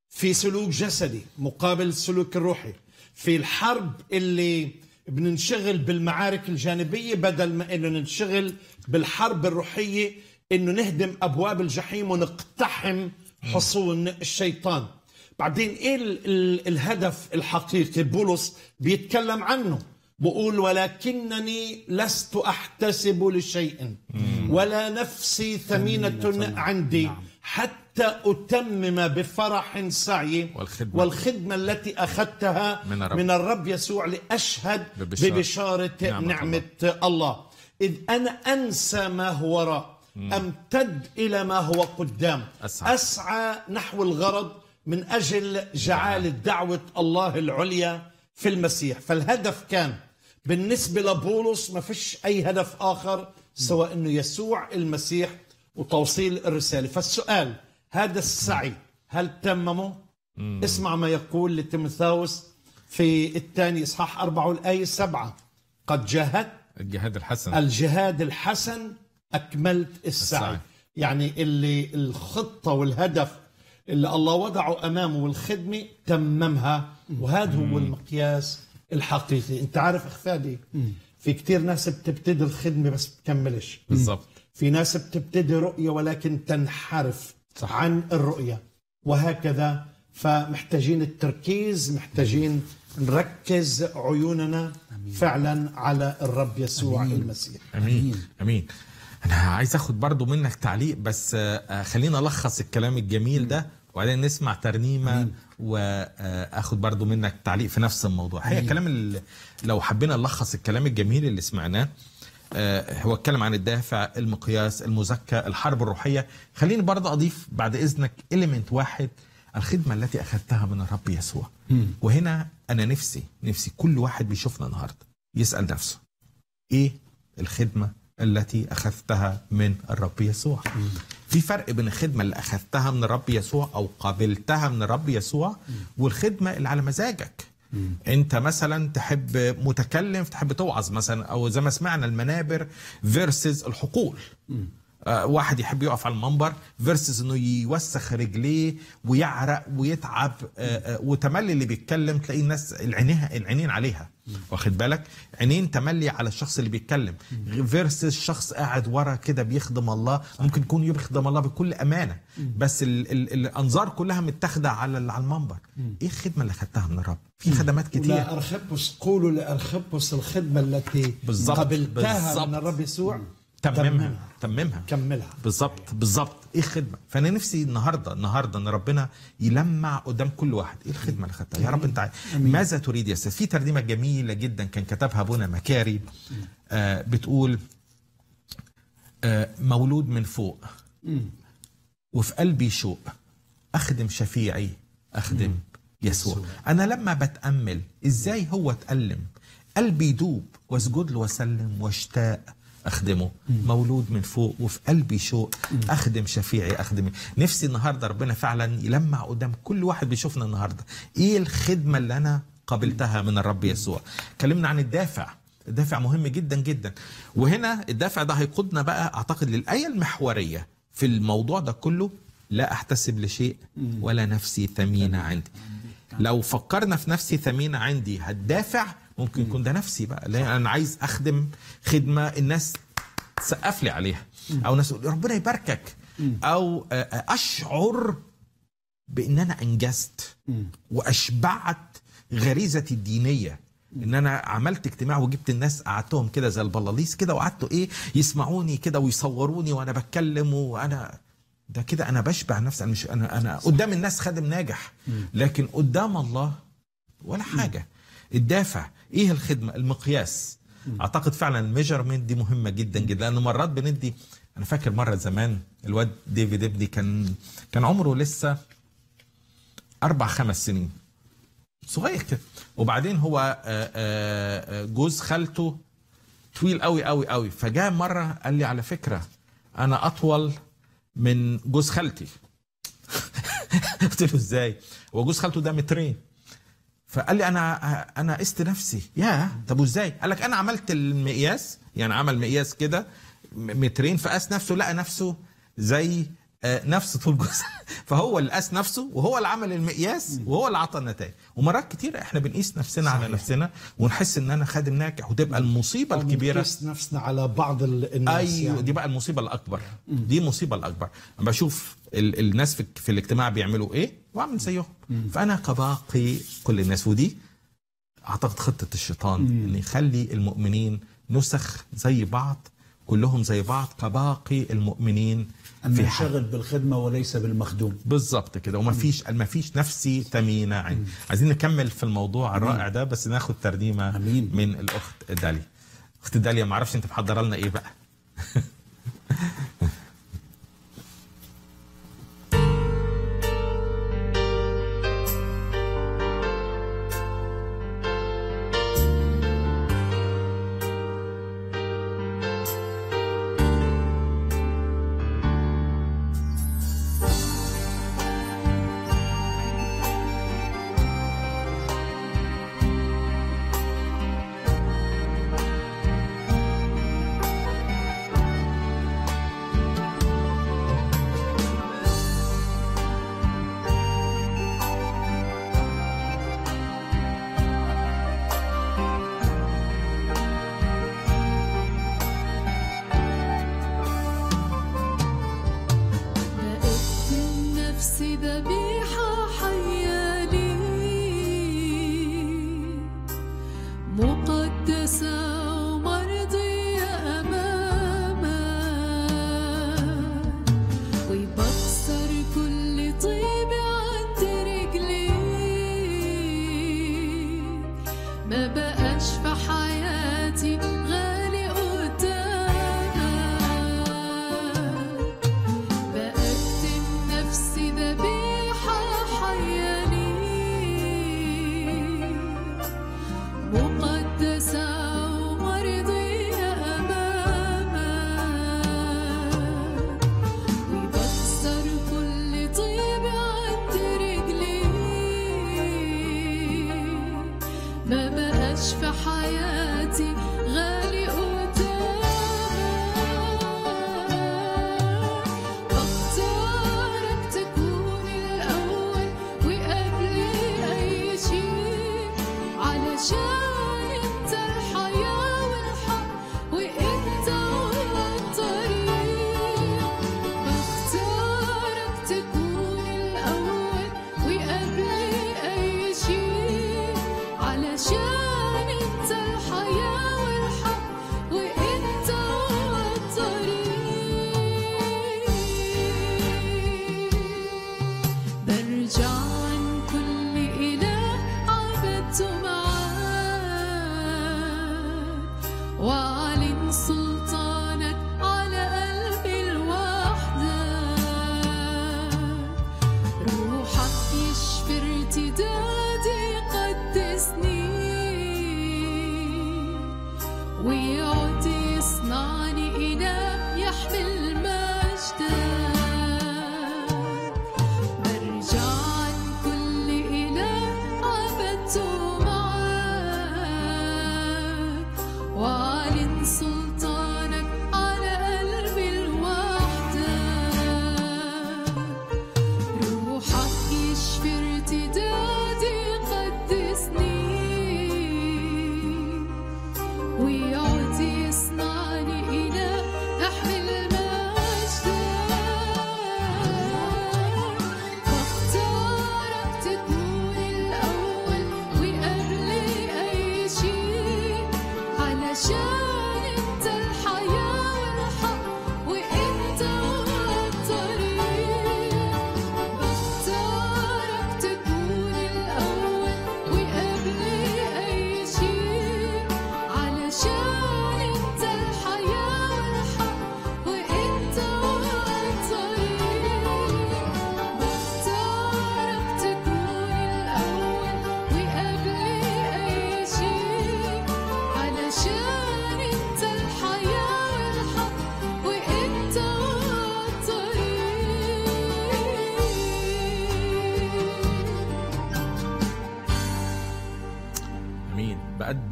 في سلوك جسدي مقابل السلوك الروحي في الحرب اللي بننشغل بالمعارك الجانبية بدل ما إنه ننشغل بالحرب الروحية إنه نهدم أبواب الجحيم ونقتحم حصون الشيطان. بعدين ال الهدف الحقيقي؟ بولس بيتكلم عنه. بقول ولكنني لست أحتسب لشيء ولا نفسي ثمينة عندي. حتى أتمم بفرح سعي والخدمة. والخدمة التي أخذتها من الرب. من الرب يسوع لأشهد ببشارة. ببشارة نعمة نعمة, الله. إذ أنا أنسى ما هو وراء أمتد إلى ما هو قدام. أسعى. أسعى نحو الغرض من أجل جعالة دعوة الله العليا في المسيح. فالهدف كان بالنسبة لبولس ما فيش أي هدف آخر سوى أنه يسوع المسيح وتوصيل الرسالة. فالسؤال هذا السعي هل تممه؟ اسمع ما يقول لتيموثاوس في الثاني إصحاح أربعة والآية سبعة. قد جاهدت الجهاد الحسن. الجهاد الحسن أكملت السعي. السعي. يعني اللي الخطة والهدف اللي الله وضعه أمامه والخدمة تممها. وهذا هو المقياس الحقيقي. أنت عارف أخ فادي في كتير ناس بتبتدي الخدمة بس بتكملش. بالظبط في ناس بتبتدي رؤية ولكن تنحرف. صح. عن الرؤية. وهكذا فمحتاجين التركيز محتاجين نركز عيوننا فعلا على الرب يسوع أمين. المسيح. آمين. آمين. أنا عايز آخد برضو منك تعليق بس آه، خلينا ألخص الكلام الجميل ده وبعدين نسمع ترنيمة واخد برضو منك تعليق في نفس الموضوع. هي الكلام اللي لو حبينا نلخص الكلام الجميل اللي سمعناه آه، هو اتكلم عن الدافع المقياس المزكى الحرب الروحية. خليني برضه أضيف بعد إذنك إليمنت واحد الخدمة التي أخذتها من الرب يسوع. وهنا أنا نفسي نفسي كل واحد بيشوفنا النهارده يسأل نفسه إيه الخدمة التي أخذتها من الرب يسوع؟ في فرق بين الخدمة اللي أخذتها من الرب يسوع أو قابلتها من الرب يسوع والخدمة اللي على مزاجك. انت مثلا تحب متكلم تحب توعظ مثلا أو زي ما سمعنا المنابر versus الحقول. آه، واحد يحب يقف على المنبر versus انه يوسخ رجليه ويعرق ويتعب آه، آه، وتملي اللي بيتكلم تلاقي الناس العينيها العينين عليها. واخد بالك؟ عينين تملي على الشخص اللي بيتكلم. versus شخص قاعد ورا كده بيخدم الله. ممكن يكون بيخدم الله بكل أمانة. بس ال ال الأنظار كلها متاخدة على على المنبر. إيه الخدمة اللي خدتها من الرب؟ في خدمات كتير. لا أرخبس قولوا لأرخبس الخدمة التي بالظبط، قبلتها بالظبط. من الرب يسوع. تممها تممها. كملها. بالظبط بالظبط إيه الخدمة؟ فأنا نفسي النهارده النهارده إن ربنا يلمع قدام كل واحد. إيه الخدمة اللي خدتها؟ يا رب أنت. ماذا تريد يا أستاذ؟ في ترنيمة جميلة جدا كان كتبها أبونا مكاري آه بتقول آه مولود من فوق وفي قلبي شوق أخدم شفيعي أخدم يسوع. أنا لما بتأمل إزاي هو اتألم؟ قلبي يدوب واسجد له واسلم واشتاق. أخدمه. مولود من فوق وفي قلبي شوق. أخدم شفيعي أخدم. نفسي النهارده ربنا فعلا يلمع قدام كل واحد بيشوفنا النهارده. إيه الخدمة اللي أنا قابلتها من الرب يسوع؟ كلمنا عن الدافع. الدافع مهم جدا جدا. وهنا الدافع ده هيقودنا بقى أعتقد للآية المحورية. في الموضوع ده كله لا أحتسب لشيء ولا نفسي ثمينة. عندي. لو فكرنا في نفسي ثمينة عندي هتدافع؟ ممكن يكون ده نفسي بقى. لأن أنا عايز أخدم خدمة الناس تسقف لي عليها أو ناس تقول ربنا يباركك. أو آه، آه، أشعر بإن أنا أنجزت وأشبعت غريزتي الدينية. إن أنا عملت اجتماع وجبت الناس قعدتهم كده زي البلاليس كده وقعدتوا إيه يسمعوني كده ويصوروني وأنا بتكلم وأنا ده كده أنا بشبع نفسي. أنا مش أنا أنا قدام الناس خادم ناجح. لكن قدام الله ولا حاجة. الدافع. إيه الخدمة؟ المقياس. أعتقد فعلا ال measurement دي مهمة جدا جدا لأن مرات بندي أنا فاكر مرة زمان الواد ديفيد ابني كان كان عمره لسه أربع خمس سنين. صغير كده. وبعدين هو آه، آه، آه، جوز خالته طويل قوي قوي قوي فجاء مرة قال لي على فكرة أنا أطول من جوز خالتي. قلت له إزاي؟ هو جوز خالته ده مترين. فقال لي أنا أنا قست نفسي. يا طب وإزاي؟ قال لك أنا عملت المقياس يعني عمل مقياس كده مترين فقاس نفسه لقى نفسه زي آه، نفس طول جوز فهو اللي قاس نفسه وهو اللي عمل المقياس وهو اللي عطى النتائج. ومرات كتير إحنا بنقيس نفسنا على نفسنا ونحس إن أنا خادم ناجح وتبقى المصيبة الكبيرة. نقيس نفسنا على بعض ال- الناس أيوه يعني. دي بقى المصيبة الأكبر. دي المصيبه الأكبر. بشوف ال الناس في, في الاجتماع بيعملوا إيه؟ وأعمل زيهم. فأنا كباقي كل الناس ودي أعتقد خطة الشيطان ان يخلي المؤمنين نسخ زي بعض كلهم زي بعض كباقي المؤمنين أن في حال ننشغل بالخدمة وليس بالمخدوم. بالظبط كده. وما فيش ما فيش نفسي ثمينه عندي عايزين نكمل في الموضوع الرائع ده بس ناخد ترنيمة. من الأخت داليا. أخت داليا ما أعرفش أنت محضره لنا إيه بقى.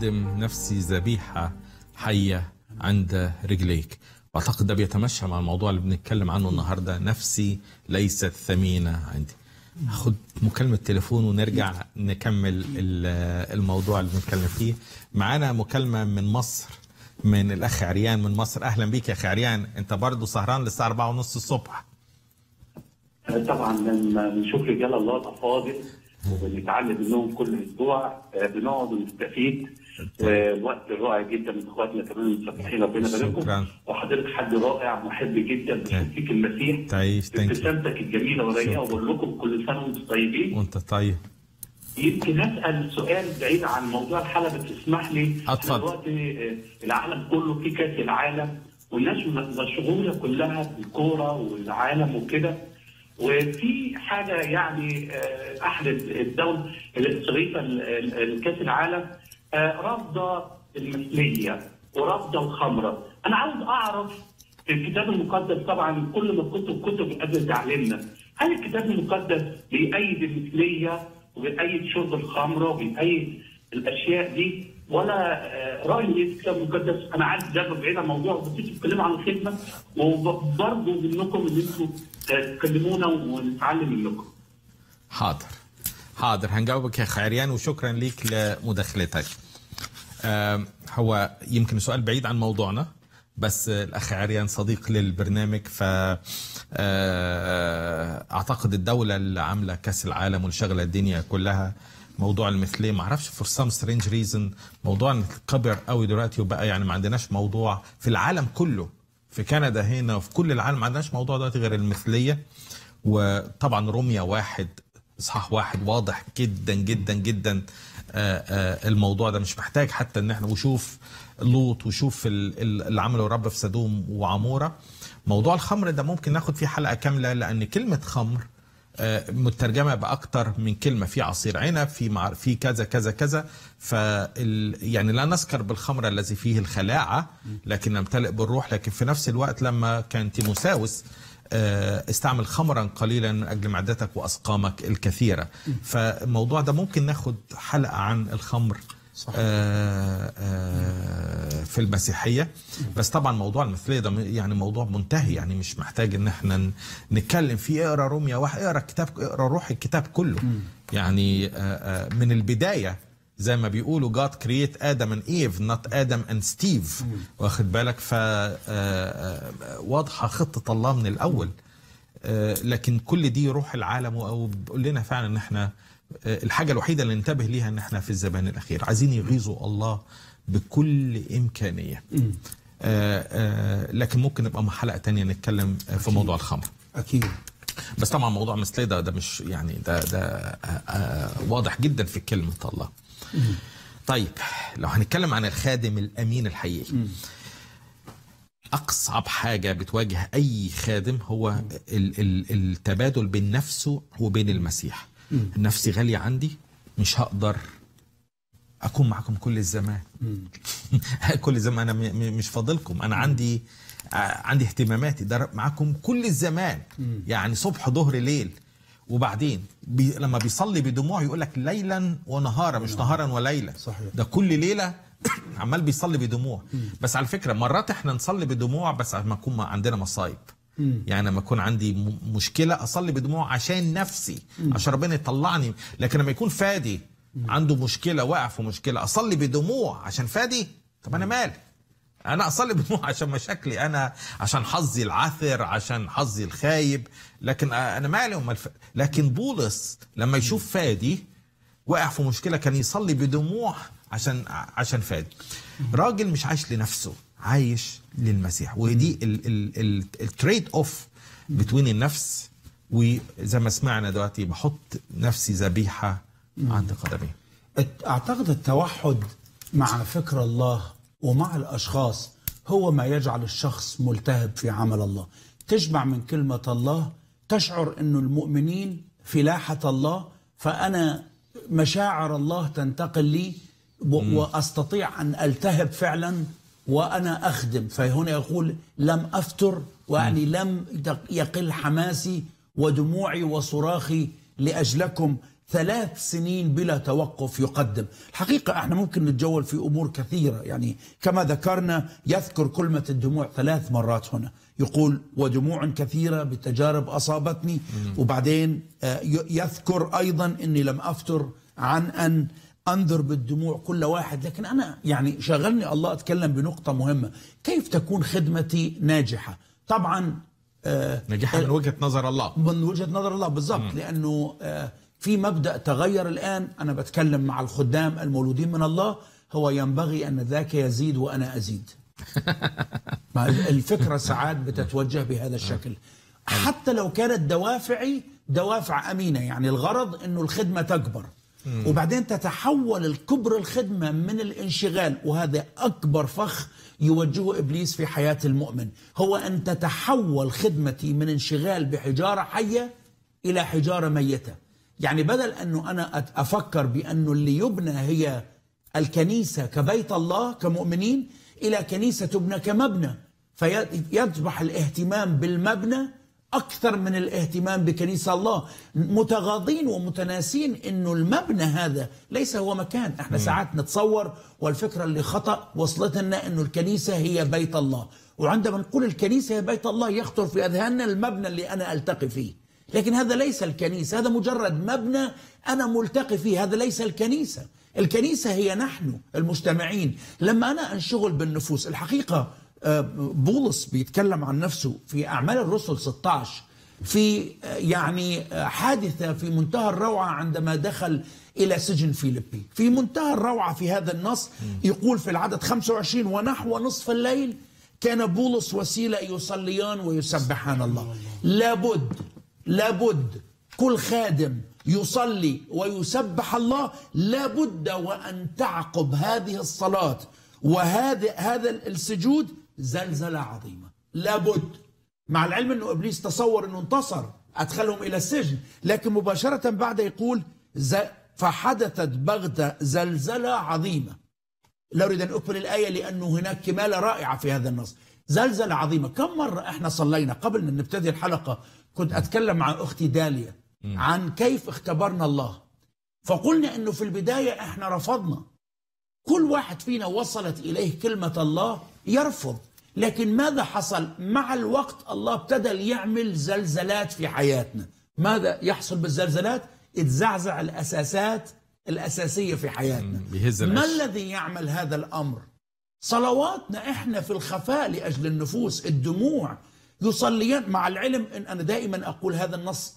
بقدم نفسي ذبيحة حية عند رجليك. واعتقد ده بيتمشى مع الموضوع اللي بنتكلم عنه النهارده. نفسي ليست ثمينة عندي. خد مكالمة تليفون ونرجع نكمل ال- الموضوع اللي بنتكلم فيه. معانا مكالمة من مصر من الأخ عريان من مصر. أهلا بيك يا أخي عريان. أنت برضو سهران للساعة 4 ونص الصبح. طبعا لما بنشوف رجال الله الأفاضل وبنتعلم منهم كل أسبوع. آه، بنقعد ونستفيد. آه، الوقت رائع جدا من اخواتنا كمان المسبحين ربنا. يبارككم وحضرتك حد رائع محب جدا بيحب فيك المسيح. تعيش ابتسامتك الجميلة والرقيقه وبقول لكم كل سنة وأنتم طيبين. وأنت طيب. يمكن أسأل سؤال بعيد عن موضوع الحلقة بتسمح لي. اتفضل. دلوقتي آه، العالم كله في كأس العالم والناس مشغولة كلها بالكورة والعالم وكده. وفي حاجة يعني آه، أحد الدول الشريفه الكاس العالم آه، رافضه المثليه ورافضه الخمره أنا عاوز أعرف الكتاب المقدس طبعا كل ما الكتب كتب قبل تعليمنا هل الكتاب المقدس بيأيد المثليه وبيأيد شرب الخمره وبيأيد الأشياء دي؟ ولا آه، في الكتاب المقدس أنا عارف ده بعيد عن الموضوع بس أنتوا بتتكلموا عن الخدمة وبرضه منكم إن أنتوا آه، تكلمونا ونتعلم منكم. حاضر. حاضر. هنجاوبك يا أخي عريان وشكرا ليك لمداخلتك. هو يمكن سؤال بعيد عن موضوعنا بس الأخ عريان صديق للبرنامج ف آه، أعتقد الدولة اللي عاملة كأس العالم واللي شغله الدنيا كلها موضوع المثليه ما أعرفش for some strange reason موضوع كبر قوي دلوقتي وبقى يعني ما عندناش موضوع في العالم كله. في كندا هنا وفي كل العالم ما عندناش موضوع دلوقتي غير المثلية. وطبعا روميا واحد إصحاح واحد واضح جدا جدا جدا آه، آه، الموضوع ده مش محتاج حتى إن إحنا وشوف لوط وشوف ال- ال- اللي عمله الرب في سدوم وعمورة. موضوع الخمر ده ممكن ناخد فيه حلقة كاملة لأن كلمة خمر آه، مترجمة بأكتر من كلمة. في عصير عنب في مع في كذا كذا كذا. فال يعني لا نسكر بالخمر الذي فيه الخلاعة لكن نمتلئ بالروح. لكن في نفس الوقت لما كان تيموساوس استعمل خمرا قليلا من أجل معدتك وأسقامك الكثيرة. فالموضوع ده ممكن ناخد حلقة عن الخمر صحيح. آه، آه، في المسيحية. بس طبعا موضوع المثلية ده يعني موضوع منتهي. يعني مش محتاج إن إحنا نتكلم فيه. اقرأ روميا واحد اقرأ الكتاب اقرأ روح الكتاب كله. يعني آه، آه، من البداية زي ما بيقولوا God create Adam and Eve not Adam and Steve. واخد بالك؟ ف آه، آه، واضحة خطة الله من الأول. آه، لكن كل دي روح العالم أو بيقول لنا فعلا إن إحنا الحاجة الوحيدة اللي ننتبه ليها إن إحنا في الزمان الأخير. عايزين يغيظوا الله بكل إمكانية. لكن ممكن نبقى مع حلقة تانية نتكلم في موضوع الخمر. أكيد. بس طبعا موضوع مثل ده ده مش يعني ده ده واضح جدا في كلمة الله. طيب لو هنتكلم عن الخادم الأمين الحقيقي اصعب حاجة بتواجه أي خادم هو ال ال التبادل بين نفسه وبين المسيح. نفسي غالية عندي مش هقدر أكون معكم كل الزمان. كل الزمان أنا مش فاضلكم. أنا عندي آه، عندي اهتماماتي ده معاكم كل الزمان. يعني صبح ظهر ليل. وبعدين بي لما بيصلي بدموع يقول لك ليلا ونهارا مش نهارا. وليلا صحيح. ده كل ليلة عمال بيصلي بدموع. بس على فكرة مرات إحنا نصلي بدموع بس لما يكون عندنا مصايب. يعني لما يكون عندي مشكلة أصلي بدموع عشان نفسي. عشان ربنا يطلعني. لكن لما يكون فادي عنده مشكلة واقع في مشكلة أصلي بدموع عشان فادي طب أنا مالي أنا أصلي بدموع عشان مشاكلي أنا عشان حظي العثر عشان حظي الخايب. لكن أنا مالي أمال ف... لكن بولس لما يشوف فادي وقع في مشكلة كان يصلي بدموع عشان عشان فادي. راجل مش عايش لنفسه عايش للمسيح. ودي ال trade-off between النفس وزي ما سمعنا دلوقتي بحط نفسي ذبيحة عند قدميه. الت- أعتقد التوحد مع فكر الله ومع الأشخاص هو ما يجعل الشخص ملتهب في عمل الله. تشبع من كلمة الله تشعر إنه المؤمنين فلاحة الله فأنا مشاعر الله تنتقل لي و- وأستطيع أن ألتهب فعلا وأنا أخدم. فهنا يقول لم أفتر يعني لم يقل حماسي ودموعي وصراخي لأجلكم ثلاث سنين بلا توقف يقدم. الحقيقة إحنا ممكن نتجول في أمور كثيرة. يعني كما ذكرنا يذكر كلمة الدموع ثلاث مرات هنا. يقول ودموع كثيرة بتجارب أصابتني وبعدين آه، يذكر أيضا أني لم أفتر عن أن أنظر بالدموع كل واحد. لكن أنا يعني شغلني الله أتكلم بنقطة مهمة. كيف تكون خدمتي ناجحة؟ طبعا آه، نجاح من وجهة نظر الله. من وجهة نظر الله بالضبط. لأنه آه، في مبدأ تغير الآن أنا بتكلم مع الخدام المولودين من الله هو ينبغي أن ذاك يزيد وأنا أزيد. الفكرة ساعات بتتوجه بهذا الشكل. حتى لو كانت دوافعي دوافع أمينة يعني الغرض إنه الخدمة تكبر. وبعدين تتحول الكبر الخدمة من الانشغال وهذا أكبر فخ يوجهه إبليس في حياة المؤمن. هو أن تتحول خدمتي من انشغال بحجارة حية إلى حجارة ميتة. يعني بدل أنه أنا أت- أفكر بأنه اللي يبنى هي الكنيسة كبيت الله كمؤمنين إلى كنيسة تبنى كمبنى فيصبح الاهتمام بالمبنى أكثر من الاهتمام بكنيسة الله. متغاضين ومتناسين إنه المبنى هذا ليس هو مكان. إحنا ساعات نتصور والفكرة اللي خطأ وصلتنا إنه الكنيسة هي بيت الله. وعندما نقول الكنيسة هي بيت الله يخطر في أذهاننا المبنى اللي أنا ألتقي فيه. لكن هذا ليس الكنيسة هذا مجرد مبنى أنا ملتقي فيه هذا ليس الكنيسة. الكنيسة هي نحن المجتمعين لما أنا أنشغل بالنفوس الحقيقة آه، بولس بيتكلم عن نفسه في أعمال الرسل 16 في آه، يعني آه، حادثة في منتهى الروعة عندما دخل إلى سجن فيليبي. في منتهى الروعة في هذا النص يقول في العدد 25 ونحو نصف الليل كان بولس وسيلة يصليان ويسبحان الله. لابد لابد كل خادم يصلي ويسبح الله لابد وأن تعقب هذه الصلاة وهذا هذا السجود زلزلة عظيمة. لابد. مع العلم أنه إبليس تصور أنه انتصر أدخلهم إلى السجن لكن مباشرة بعد يقول فحدثت بغتة زلزلة عظيمة. لا أريد أن أكمل الآية لأنه هناك كمالة رائعة في هذا النص. زلزلة عظيمة. كم مرة إحنا صلينا قبل أن نبتدي الحلقة كنت أتكلم مع أختي داليا عن كيف اختبرنا الله. فقلنا أنه في البداية إحنا رفضنا. كل واحد فينا وصلت إليه كلمة الله يرفض. لكن ماذا حصل؟ مع الوقت الله ابتدى يعمل زلزلات في حياتنا. ماذا يحصل بالزلزلات؟ اتزعزع الأساسات الأساسية في حياتنا. بيهز ما. الذي يعمل هذا الأمر؟ صلواتنا إحنا في الخفاء لأجل النفوس الدموع يصليان مع العلم إن أنا دائما أقول هذا النص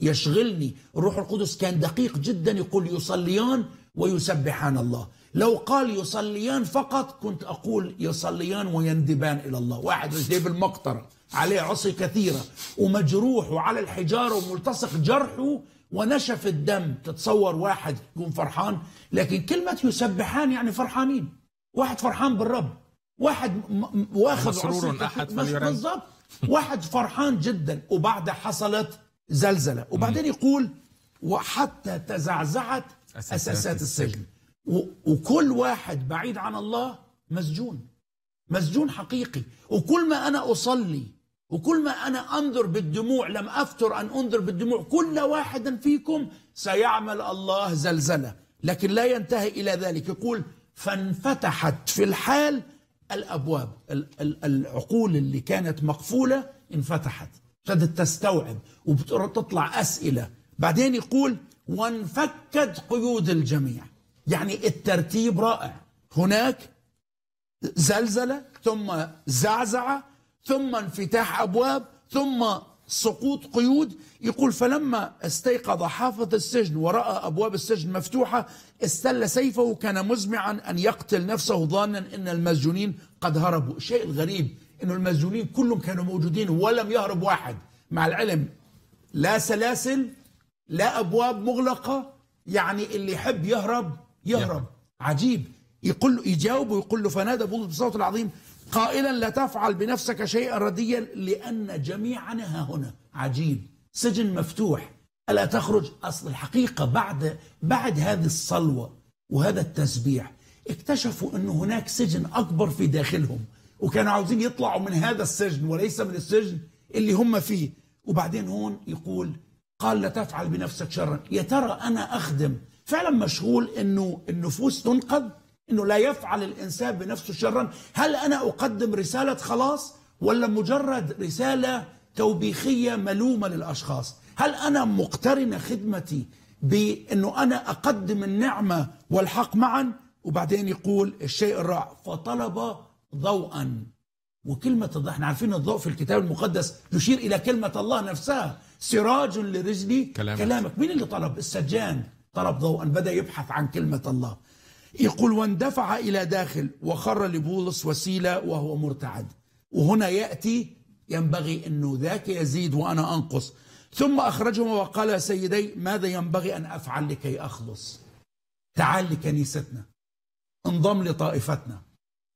يشغلني. الروح القدس كان دقيق جدا يقول يصليان ويسبحان الله. لو قال يصليان فقط كنت أقول يصليان ويندبان إلى الله. واحد جايب المقطره عليه عصي كثيرة. ومجروح وعلى الحجارة وملتصق جرحه ونشف الدم. تتصور واحد يكون فرحان. لكن كلمة يسبحان يعني فرحانين. واحد فرحان بالرب. واحد واخذ مسرور. فليرن. بالضبط. واحد فرحان جدا وبعد حصلت زلزلة. وبعدين يقول وحتى تزعزعت أساسات أساسات السجن. وكل واحد بعيد عن الله مسجون. مسجون حقيقي. وكل ما أنا أصلي وكل ما أنا أنظر بالدموع لم أفتر أن أنظر بالدموع كل واحد فيكم سيعمل الله زلزلة. لكن لا ينتهي إلى ذلك. يقول فانفتحت في الحال الأبواب ال- ال- العقول اللي كانت مقفولة انفتحت ابتدت تستوعب وبتطلع أسئلة. بعدين يقول وانفكت قيود الجميع. يعني الترتيب رائع. هناك زلزلة ثم زعزعة ثم انفتاح أبواب ثم سقوط قيود يقول فلما استيقظ حافظ السجن ورأى أبواب السجن مفتوحة استل سيفه كان مزمعا أن يقتل نفسه ظانا أن المسجونين قد هربوا. الشيء الغريب أن المسجونين كلهم كانوا موجودين ولم يهرب واحد. مع العلم لا سلاسل لا أبواب مغلقة يعني اللي يحب يهرب يهرب. عجيب. يقول له يجاوب ويقول له فنادى بولس بصوت العظيم قائلا لا تفعل بنفسك شيئا رديا لأن جميعنا ها هنا. عجيب. سجن مفتوح. ألا تخرج؟ أصل الحقيقة بعد بعد هذه الصلوة وهذا التسبيح اكتشفوا انه هناك سجن أكبر في داخلهم وكانوا عاوزين يطلعوا من هذا السجن وليس من السجن اللي هم فيه. وبعدين هون يقول قال لا تفعل بنفسك شرا. يا ترى أنا أخدم فعلا مشغول إنه النفوس تنقذ؟ إنه لا يفعل الإنسان بنفسه شرا. هل أنا أقدم رسالة خلاص ولا مجرد رسالة توبيخية ملومة للأشخاص؟ هل أنا مقترنه خدمتي بإنه أنا أقدم النعمة والحق معا؟ وبعدين يقول الشيء الرائع فطلب ضوءا. وكلمة الضوء إحنا عارفين الضوء في الكتاب المقدس يشير إلى كلمة الله نفسها. سراج لرجلي كلامك. كلامك. مين اللي طلب؟ السجان طلب ضوءا بدأ يبحث عن كلمة الله. يقول واندفع إلى داخل وخر لبولس وسيلة وهو مرتعد. وهنا يأتي ينبغي أنه ذاك يزيد وأنا أنقص. ثم أخرجهما وقال يا سيدي ماذا ينبغي أن أفعل لكي أخلص؟ تعال لكنيستنا. انضم لطائفتنا.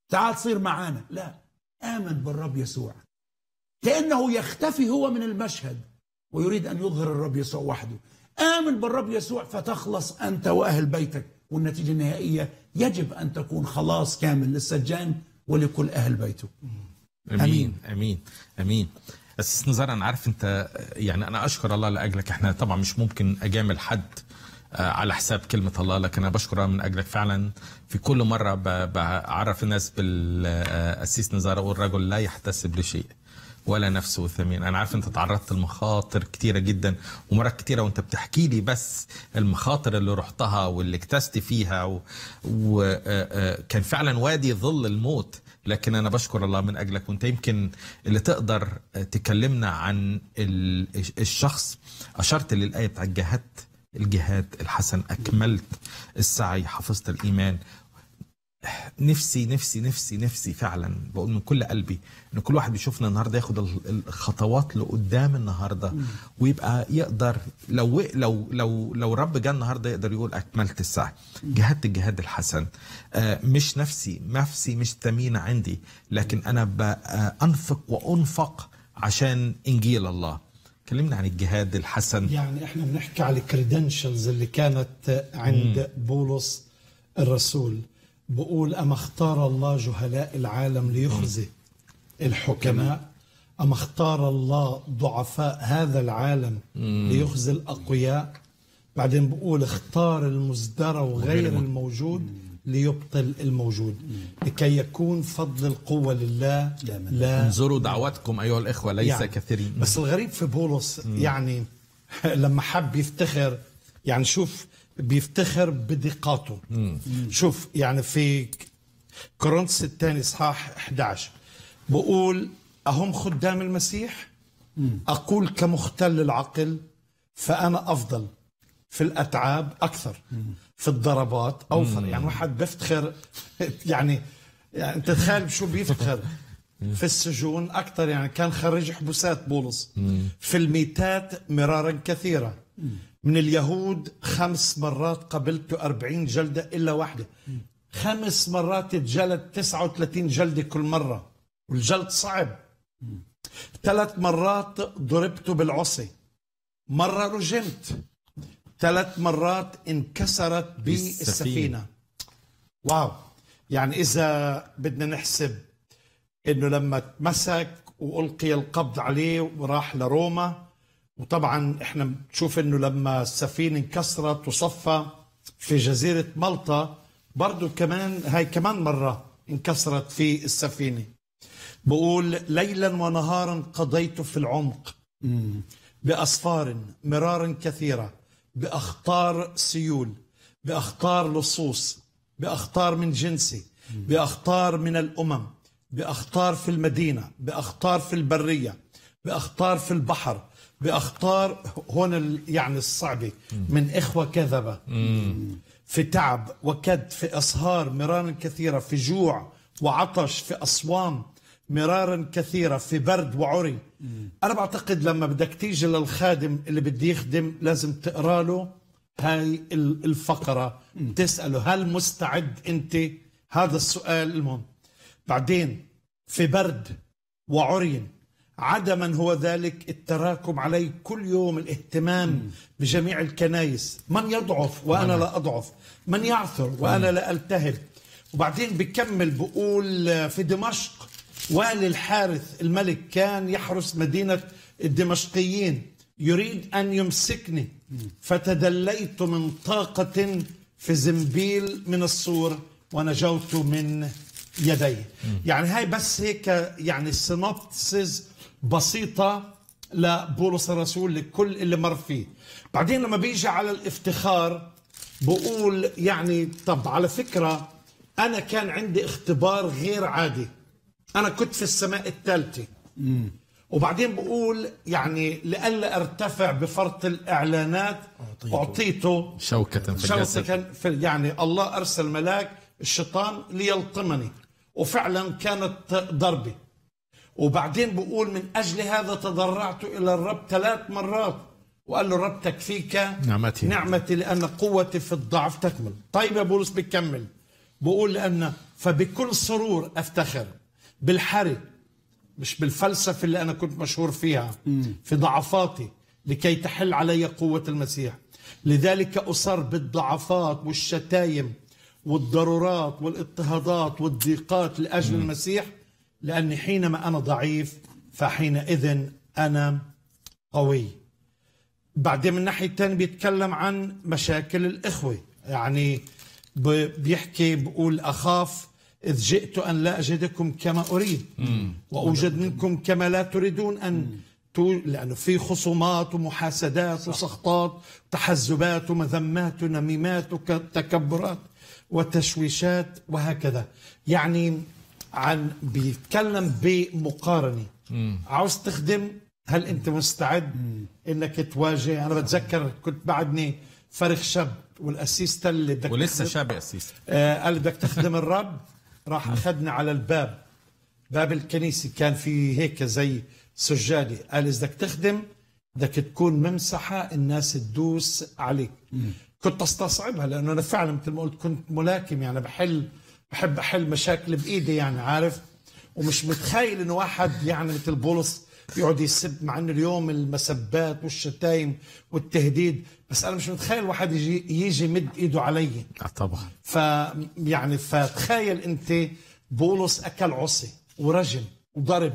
تعال صير معانا. لا آمن بالرب يسوع. كأنه يختفي هو من المشهد ويريد أن يظهر الرب يسوع وحده. آمن بالرب يسوع فتخلص أنت وأهل بيتك. والنتيجة النهائية يجب أن تكون خلاص كامل للسجان ولكل أهل بيته. أمين أمين. أمين أساس نزار أنا عارف أنت يعني أنا أشكر الله لأجلك. إحنا طبعا مش ممكن أجامل حد آه، على حساب كلمة الله لكن أنا بشكر الله من أجلك. فعلا في كل مرة بعرف الناس بالأسيس نزار أقول الرجل لا يحتسب لشيء. ولا نفسه ثمين. أنا عارف أنت تعرضت لمخاطر كتيرة جدا ومرات كتيرة وأنت بتحكي لي بس المخاطر اللي رحتها واللي اكتست فيها وكان فعلا وادي ظل الموت. لكن أنا بشكر الله من أجلك. وأنت يمكن اللي تقدر تكلمنا عن ال- الشخص أشرت للآية بتاعت جاهدت الجهاد الحسن. أكملت السعي حفظت الإيمان نفسي نفسي نفسي نفسي فعلا. بقول من كل قلبي إن كل واحد بيشوفنا النهارده ياخد ال- الخطوات لقدام النهارده ويبقى يقدر لو لو لو لو رب جه النهارده يقدر يقول أكملت السعي جهدت الجهاد الحسن. آه، مش نفسي نفسي مش ثمينه عندي لكن أنا بانفق وأنفق عشان إنجيل الله. كلمنا عن الجهاد الحسن. يعني إحنا بنحكي على الكريدنشلز اللي كانت عند بولس الرسول. بقول أما اختار الله جهلاء العالم ليخزي الحكماء؟ أما اختار الله ضعفاء هذا العالم ليخزي الأقوياء؟ بعدين بقول اختار المزدرى وغير الموجود ليبطل الموجود. لكي يكون فضل القوة لله لا انظروا دعوتكم أيها الإخوة ليس يعني كثيرين. بس الغريب في بولس يعني لما حب يفتخر يعني شوف بيفتخر بدقاته. شوف يعني في كورنثوس الثاني اصحاح 11 بقول أهم خدام المسيح؟ أقول كمختل العقل فأنا أفضل في الأتعاب أكثر في الضربات أوفر. يعني واحد بيفتخر يعني يعني أنت تخيل شو بيفتخر. في السجون أكثر يعني كان خريج حبوسات بولس. في الميتات مرارا كثيرا من اليهود خمس مرات قبلت أربعين جلدة إلا واحدة. خمس مرات اتجلد 39 جلدة كل مرة والجلد صعب. ثلاث مرات ضربت بالعصي مرة رجمت. ثلاث مرات انكسرت بالسفينة. السفينة واو. يعني إذا بدنا نحسب إنه لما اتمسك وألقي القبض عليه وراح لروما وطبعا إحنا بنشوف إنه لما السفينة انكسرت وصفى في جزيرة مالطا برضو كمان هاي كمان مرة انكسرت في السفينة. بقول ليلا ونهارا قضيت في العمق بأسفار مرارا كثيرة بأخطار سيول بأخطار لصوص بأخطار من جنسي بأخطار من الأمم بأخطار في المدينة بأخطار في البرية بأخطار في البحر بأخطار هون يعني الصعبة. من إخوة كذبة. في تعب وكد في أسهار مرارا كثيرة. في جوع وعطش في أصوام مرارا كثيرة. في برد وعري. أنا بعتقد لما بدك تيجي للخادم اللي بدي يخدم لازم تقرأ له هاي ال- الفقرة. تسأله هل مستعد أنت؟ هذا السؤال المهم. بعدين في برد وعري. عدما هو ذلك التراكم علي كل يوم الاهتمام بجميع الكنايس. من يضعف وأنا لا أضعف. من يعثر وأنا لا ألتهب. وبعدين بكمل بقول في دمشق والي الحارث الملك كان يحرس مدينة الدمشقيين. يريد أن يمسكني. فتدليت من طاقة في زنبيل من السور ونجوت من يديه. يعني هاي بس هيك يعني سينوبسيس بسيطة لبولس الرسول لكل اللي مر فيه. بعدين لما بيجي على الافتخار بقول يعني طب على فكرة أنا كان عندي اختبار غير عادي. أنا كنت في السماء الثالثة وبعدين بقول يعني لئلا أرتفع بفرط الإعلانات أعطيته. شوكة في شوكة في يعني الله أرسل ملاك الشيطان ليلطمني وفعلا كانت ضربة. وبعدين بقول من أجل هذا تضرعت إلى الرب ثلاث مرات. وقال له الرب تكفيك نعمتي. نعمتي لأن قوتي في الضعف تكمل. طيب يا بولس بيكمل بقول لأن فبكل سرور أفتخر بالحري مش بالفلسفة اللي أنا كنت مشهور فيها في ضعفاتي لكي تحل علي قوة المسيح. لذلك أصر بالضعفات والشتايم والضرورات والإضطهادات والضيقات لأجل المسيح. لأني حينما أنا ضعيف فحينئذ أنا قوي. بعدين من الناحية الثانية بيتكلم عن مشاكل الإخوة. يعني بيحكي بقول أخاف إذ جئت أن لا أجدكم كما أريد. وأوجد منكم كما لا تريدون أن لأنه في خصومات ومحاسدات وسخطات وتحزبات ومذمات ونميمات وتكبرات وتشويشات وهكذا. يعني عن بيتكلم بمقارنة. عاوز تخدم؟ هل أنت مستعد إنك تواجه؟ أنا بتذكر كنت بعدني فرخ شاب والاسيس تل بدك ولسه شاب أسيس آه قال بدك تخدم الرب؟ راح أخذني على الباب. باب الكنيسة كان في هيك زي سجادة. قال إذا بدك تخدم بدك تكون ممسحة الناس تدوس عليك. كنت أستصعبها لأنه أنا فعلا مثل ما قلت كنت ملاكم. يعني بحل بحب أحل مشاكل بإيدي يعني عارف؟ ومش متخيل إنه واحد يعني مثل بولس يقعد يسب مع إنه اليوم المسبات والشتايم والتهديد بس أنا مش متخيل واحد يجي يجي يمد إيده علي. آه طبعا. ف يعني فتخيل أنت بولس أكل عصي ورجم وضرب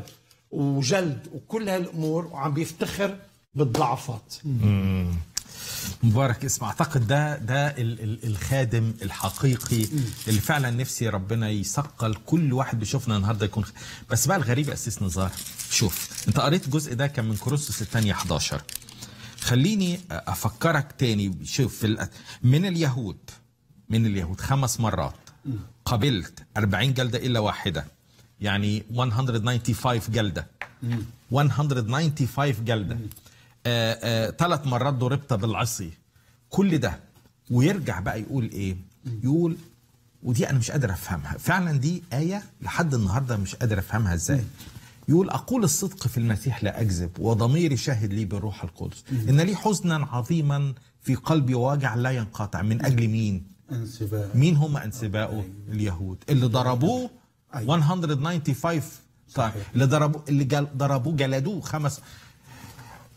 وجلد وكل هالأمور وعم بيفتخر بالضعفات. مبارك اسم. أعتقد ده ده ال- ال- الخادم الحقيقي اللي فعلا نفسي ربنا يثقل كل واحد بيشوفنا النهارده يكون خ- بس بقى الغريب اسيس نزار شوف أنت قريت الجزء ده كان من كورنثوس الثانية 11 خليني أفكرك تاني شوف في الأ- من اليهود من اليهود خمس مرات قبلت 40 جلدة إلا واحدة. يعني 195 جلدة. 195 جلدة. ثلاث مرات ضربت بالعصي. كل ده. ويرجع بقى يقول إيه؟ يقول ودي أنا مش قادر أفهمها. فعلا دي آية لحد النهارده مش قادر أفهمها إزاي. يقول أقول الصدق في المسيح لا أكذب وضميري شاهد لي بالروح القدس. إن لي حزنا عظيما في قلبي ووجع لا ينقطع. من أجل مين؟ أنسباء. مين هم انسباؤه اليهود. اللي ضربوه 195 طيب. اللي ضربوه اللي ضربوه جلدوه خمس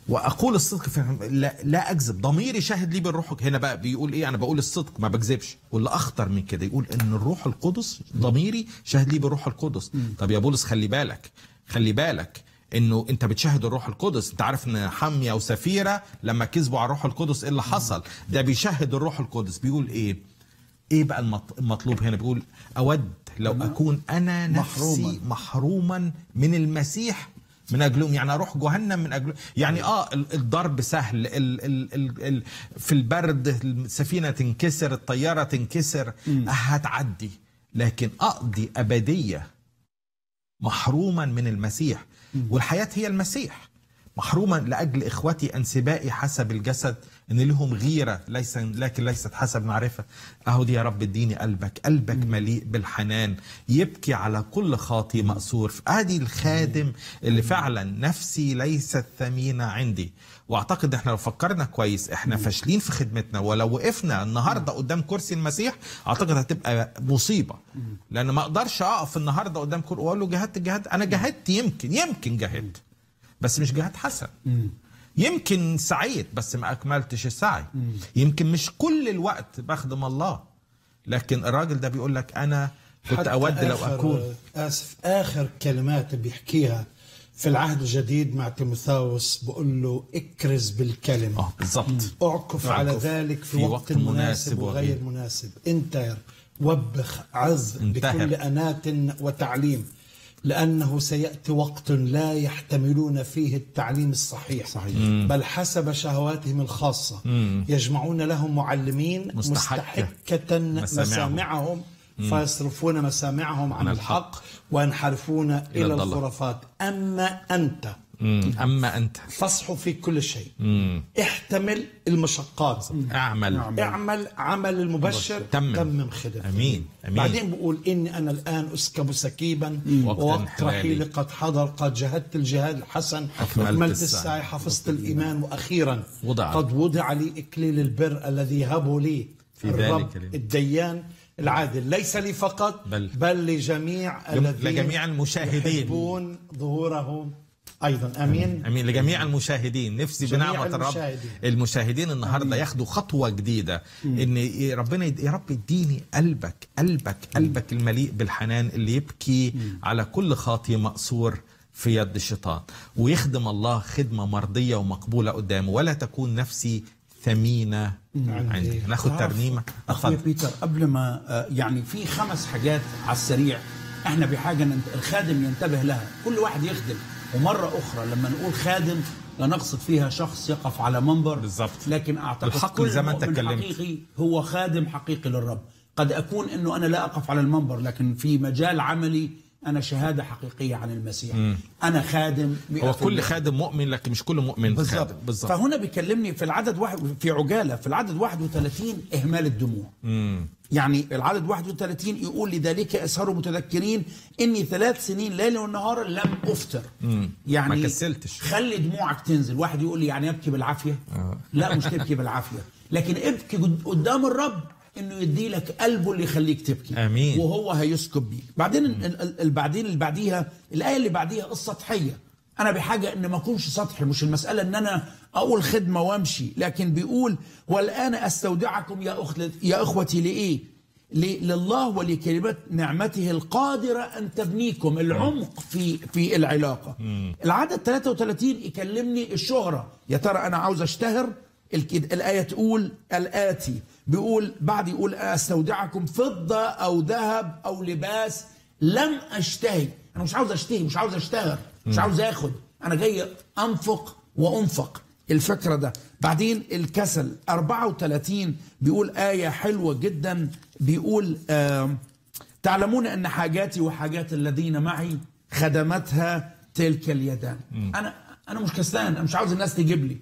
وأقول الصدق في لا, لا أكذب. ضميري شاهد لي بالروح. هنا بقى بيقول إيه؟ أنا بقول الصدق ما بكذبش. واللي أخطر من كده يقول إن الروح القدس ضميري شاهد لي بالروح القدس. طب يا بولس خلي بالك خلي بالك إنه أنت بتشاهد الروح القدس. أنت عارف إن حمية وسفيرة لما كذبوا على الروح القدس إيه اللي حصل؟ ده بيشاهد الروح القدس. بيقول إيه؟ إيه بقى المط- المطلوب هنا؟ بيقول أود لو أكون أنا نفسي محروما. محروما من المسيح من أجلهم. يعني أروح جهنم من اجلهم يعني آه ال- الضرب سهل ال ال ال ال في البرد السفينة تنكسر الطيارة تنكسر هتعدي. لكن أقضي أبدية محروما من المسيح. والحياة هي المسيح. محروما لأجل إخوتي أنسبائي حسب الجسد. إن لهم غيرة ليس لكن ليست حسب معرفة. أهو دي يا رب اديني قلبك. قلبك مليء بالحنان. يبكي على كل خاطي مأسور ادي الخادم اللي فعلا نفسي ليست ثمينة عندي. واعتقد إحنا لو فكرنا كويس إحنا فاشلين في خدمتنا. ولو وقفنا النهارده قدام كرسي المسيح أعتقد هتبقى مصيبة. لأن ما أقدرش أقف النهارده قدام كرسي وأقول له جهدت جهدت. أنا جهدت يمكن يمكن جهدت. بس مش جهاد حسن. يمكن سعيت بس ما أكملتش السعي يمكن مش كل الوقت بخدم الله. لكن الراجل ده بيقول لك أنا كنت أود لو أكون. آسف آخر كلمات بيحكيها في العهد الجديد مع تيموثاوس بقول له اكرز بالكلمة. آه بالظبط اعكف على ذلك في, في وقت, وقت مناسب وغير. مناسب. انتهر. وبخ عظ. بكل أنات وتعليم. لأنه سيأتي وقت لا يحتملون فيه التعليم الصحيح صحيح. بل حسب شهواتهم الخاصة يجمعون لهم معلمين مستحكة. مستحكة مسامعهم. مسامعهم فيصرفون مسامعهم عن الحق. وينحرفون إلى الضلال. الخرافات أما أنت مم. أما أنت. فاصحوا في كل شيء. مم. احتمل المشقات. اعمل. اعمل عمل المبشر. تمم. تمم خدمتك. أمين. أمين. بعدين بقول إني أنا الآن أسكب سكيبا وقت ووقت. رحيلي قد حضر قد جهدت الجهاد الحسن أكملت أكملت السعي. حفظت الإيمان وأخيرا. وضع. قد وضع لي إكليل البر الذي يهبه لي في الرب ذلك. الديان العادل. ليس لي فقط بل- بل لجميع الذين لجميع المشاهدين. يحبون ظهوره أيضا. أمين. أمين. لجميع المشاهدين. نفسي بنعمة الرب المشاهدين. النهارده ياخدوا خطوة جديدة. إن ربنا يد- يا رب اديني قلبك قلبك قلبك المليء بالحنان اللي يبكي على كل خاطي مأسور في يد الشيطان. ويخدم الله خدمة مرضية ومقبولة قدامه. ولا تكون نفسي ثمينة عندي ناخد ترنيمة. أخويا بيتر قبل ما آه، يعني في خمس حاجات على السريع إحنا بحاجة إن الخادم ينتبه لها. كل واحد يخدم. ومرة أخرى لما نقول خادم لا نقصد فيها شخص يقف على منبر بالظبط. لكن أعتقد الحق كل زي ما اتكلمت. حقيقي هو خادم حقيقي للرب. قد أكون إنه أنا لا أقف على المنبر لكن في مجال عملي أنا شهادة حقيقية عن المسيح. أنا خادم هو كل 100%. خادم مؤمن لكن مش كل مؤمن بالظبط. خادم. بالظبط. فهنا بيكلمني في العدد واحد في عجالة في العدد 31 إهمال الدموع. يعني العدد 31 يقول لذلك اسهروا متذكرين إني ثلاث سنين ليلا ونهارا لم أفطر. يعني ما كسلتش. خلي دموعك تنزل. واحد يقول لي يعني ابكي بالعافية. لا مش تبكي بالعافية. لكن ابكي قد- قدام الرب إنه يدي لك قلبه اللي يخليك تبكي. آمين. وهو هيسكب بيك. بعدين بعدين اللي بعديها الآية اللي بعديها السطحيه أنا بحاجة إن ما أكونش سطحي مش المسألة إن أنا أقول خدمة وأمشي. لكن بيقول والآن أستودعكم يا أخت يا إخوتي لإيه؟ ل- لله ولكلمات نعمته القادرة أن تبنيكم العمق في في العلاقة. العدد 33 يكلمني الشهرة. يا ترى أنا عاوز أشتهر؟ الآية تقول الآتي. بيقول بعد يقول أستودعكم فضة أو ذهب أو لباس لم أشتهي. أنا مش عاوز أشتهي مش عاوز أشتهر. مش عاوز أخد أنا جاي أنفق وأنفق. الفكرة ده. بعدين الكسل. 34 بيقول آية حلوة جدا. بيقول آه تعلمون أن حاجاتي وحاجات الذين معي خدمتها تلك اليدان. أنا أنا مش كسلان. أنا مش عاوز الناس تجيب لي.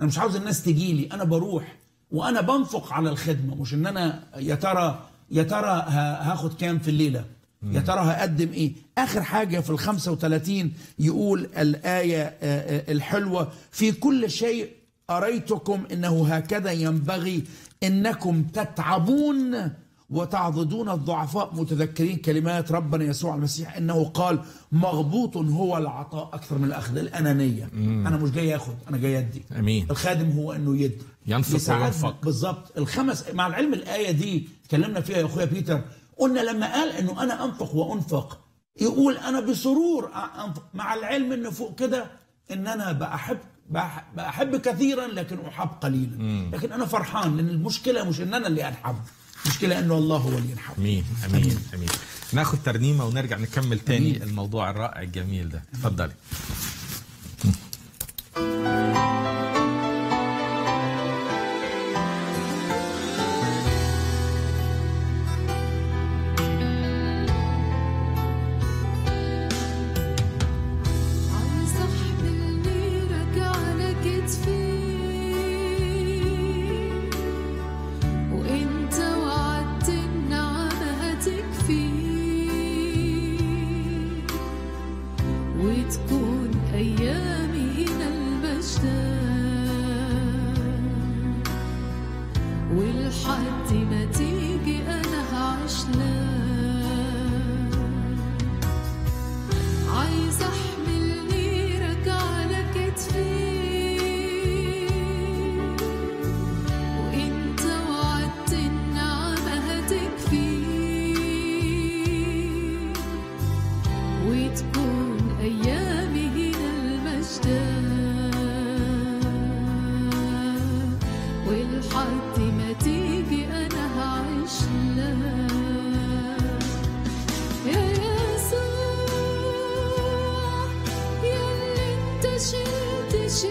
أنا مش عاوز الناس تجي لي. أنا بروح وأنا بنفق على الخدمة. مش إن أنا يا ترى يا ترى هاخد كام في الليلة. يا ترى هقدم إيه؟ آخر حاجة في ال 35 يقول الآية آه، آه، الحلوة في كل شيء أريتكم إنه هكذا ينبغي إنكم تتعبون وتعضدون الضعفاء. متذكرين كلمات ربنا يسوع المسيح إنه قال مغبوط هو العطاء أكثر من الأخذ الأنانية. أنا مش جاي آخد أنا جاي أدي. آمين. الخادم هو إنه يدي. ينفق. وينفق. بالظبط. الخمس مع العلم الآية دي اتكلمنا فيها يا أخويا بيتر قلنا لما قال إنه أنا انفق وأنفق يقول أنا بسرور انفق مع العلم انه فوق كده إن أنا بحب بح- بحب كثيرا لكن أحب قليلا. لكن أنا فرحان لأن المشكلة مش إن أنا اللي أنحب المشكلة إنه الله هو اللي ينحب. أمين أمين أمين. ناخد ترنيمة ونرجع نكمل تاني الموضوع الرائع الجميل ده. اتفضلي 的心底喜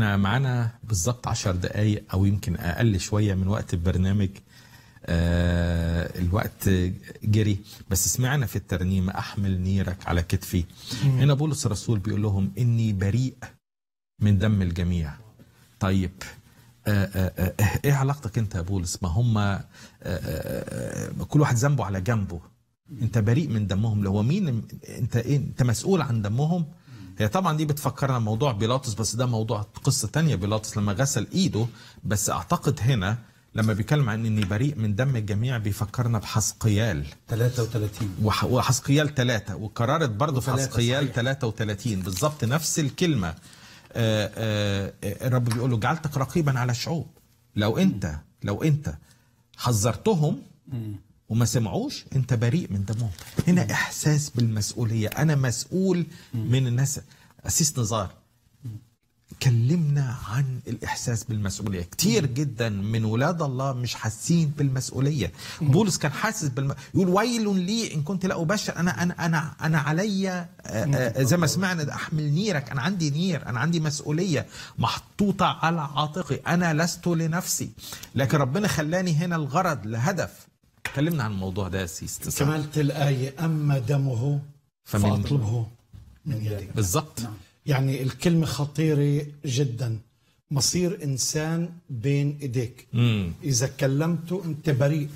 إحنا معانا بالظبط عشر دقايق أو يمكن أقل شوية من وقت البرنامج. آه الوقت جري. بس سمعنا في الترنيمه احمل نيرك على كتفي. هنا بولس الرسول بيقول لهم اني بريء من دم الجميع. طيب آه آه آه إيه علاقتك انت يا بولس؟ ما هم آه آه آه كل واحد ذنبه على جنبه. انت بريء من دمهم. هو مين؟ انت إيه؟ انت مسؤول عن دمهم؟ هي طبعا دي بتفكرنا موضوع بيلاطس بس ده موضوع قصة تانية. بيلاطس لما غسل إيده بس أعتقد هنا لما بيتكلم عن اني بريء من دم الجميع بيفكرنا بحسقيال 33 وح- وحسقيال ثلاثة وكررت برضه في حسقيال صحيح. 33 بالظبط نفس الكلمة. آه، آه، آه، الرب بيقول له جعلتك رقيبا على الشعوب. لو أنت لو أنت حذرتهم وما سمعوش انت بريء من دمهم. هنا إحساس بالمسؤولية. أنا مسؤول من الناس. أسيس نزار. كلمنا عن الإحساس بالمسؤولية. كتير جدا من ولاد الله مش حاسين بالمسؤولية. بولس كان حاسس بالم... يقول ويل لي إن كنت لا أبشر. أنا أنا أنا أنا عليا آه، آه، زي ما سمعنا أحمل نيرك. أنا عندي نير. أنا عندي مسؤولية محطوطة على عاتقي. أنا لست لنفسي. لكن ربنا خلاني هنا الغرض لهدف. كلمنا عن الموضوع ده يا سيس. كملت الآية أما دمه فأطلبه من يدك. بالظبط. يعني الكلمة خطيرة جدا. مصير إنسان بين إيديك. مم. إذا كلمته أنت بريء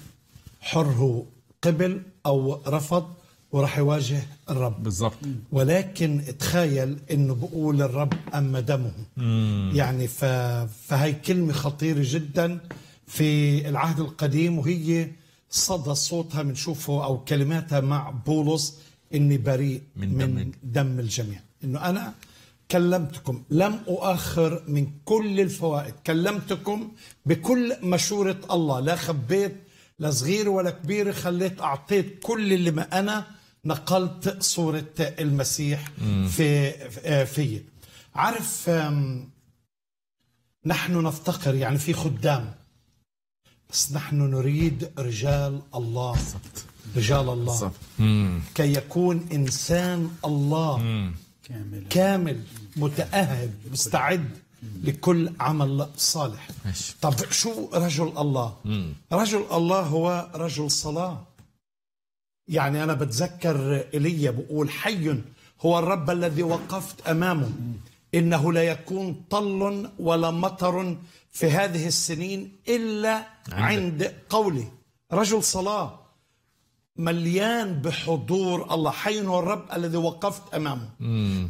حر هو قبل أو رفض وراح يواجه الرب. بالظبط. ولكن تخيل إنه بقول الرب أما دمه. يعني ف... فهي كلمة خطيرة جدا في العهد القديم وهي صدى صوتها بنشوفه أو كلماتها مع بولس إني بريء من دم من دم الجميع. إنه أنا كلمتكم لم أؤخر من كل الفوائد. كلمتكم بكل مشورة الله. لا خبيت لا صغير ولا كبير خليت أعطيت كل اللي ما أنا نقلت صورة المسيح في في عارف نحن نفتقر يعني في خدام. نحن نريد رجال الله. رجال الله. كي يكون إنسان الله. كامل. كامل متأهب مستعد لكل عمل صالح. ماشي. طب شو رجل الله؟ رجل الله هو رجل صلاة. يعني أنا بتذكر إيليا بقول حي هو الرب الذي وقفت أمامه. إنه لا يكون طل ولا مطر في هذه السنين إلا عند قولي. رجل صلاة مليان بحضور الله حي هو الرب الذي وقفت أمامه.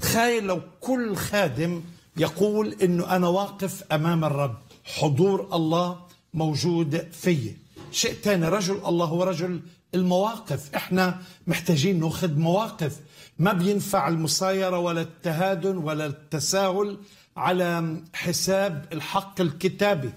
تخيل لو كل خادم يقول إنه أنا واقف أمام الرب حضور الله موجود في. شيء ثاني رجل الله هو رجل المواقف. إحنا محتاجين ناخذ مواقف. ما بينفع المسايرة ولا التهادن ولا التساهل. على حساب الحق الكتابي.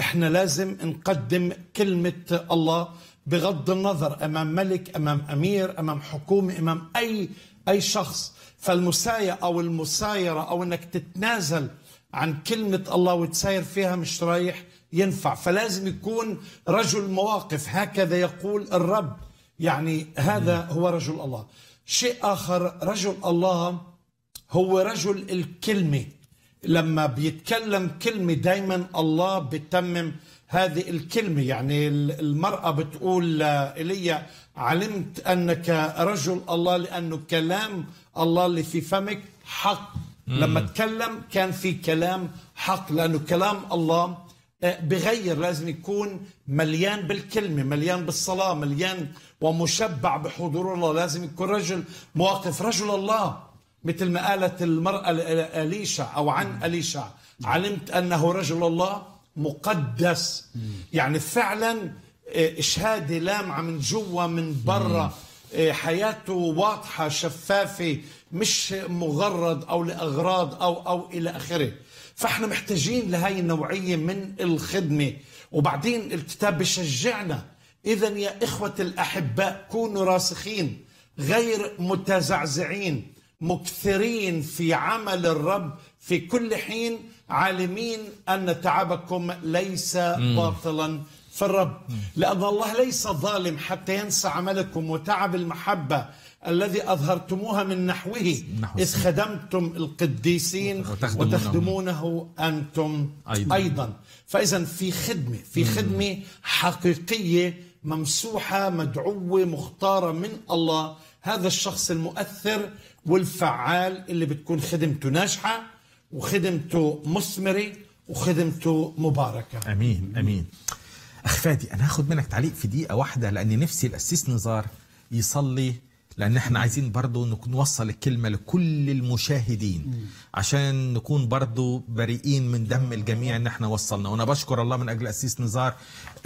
إحنا لازم نقدم كلمة الله بغض النظر أمام ملك أمام أمير أمام حكومة أمام أي أي شخص. فالمسايا أو المسايرة أو إنك تتنازل عن كلمة الله وتساير فيها مش رايح ينفع. فلازم يكون رجل مواقف. هكذا يقول الرب. يعني هذا هو رجل الله. شيء آخر رجل الله هو رجل الكلمة. لما بيتكلم كلمة دايما الله بتمم هذه الكلمة. يعني المرأة بتقول إيليا علمت أنك رجل الله لأنه كلام الله اللي في فمك حق. لما تكلم كان في كلام حق لأنه كلام الله آه، بغير لازم يكون مليان بالكلمة مليان بالصلاة مليان ومشبع بحضور الله. لازم يكون رجل مواقف رجل الله. مثل ما قالت المرأة لأليشع أو عن أليشع علمت أنه رجل الله مقدس. يعني فعلا آه، شهادة لامعة من جوا من برا. آه، حياته واضحة شفافة مش مغرض أو لأغراض أو أو إلى آخره. فإحنا محتاجين لهي النوعية من الخدمة. وبعدين الكتاب بشجعنا إذا يا إخوة الأحباء كونوا راسخين غير متزعزعين. مكثرين في عمل الرب في كل حين عالمين أن تعبكم ليس باطلا في الرب. لأن الله ليس ظالم حتى ينسى عملكم وتعب المحبة الذي أظهرتموها من نحوه. نحو إذ خدمتم القديسين وتخدمونه. أنتم. أيضا. فإذا في خدمة في خدمة حقيقية ممسوحة مدعوة مختارة من الله هذا الشخص المؤثر والفعال اللي بتكون خدمته ناجحة وخدمته مثمرة وخدمته مباركة. أمين أمين. اخ فادي أنا هاخد منك تعليق في دقيقة واحدة لأن نفسي الأسيس نزار يصلي لأن إحنا عايزين برضو نكون نوصل الكلمة لكل المشاهدين عشان نكون برضو بريئين من دم الجميع إن إحنا وصلنا. وأنا بشكر الله من أجل الأسيس نزار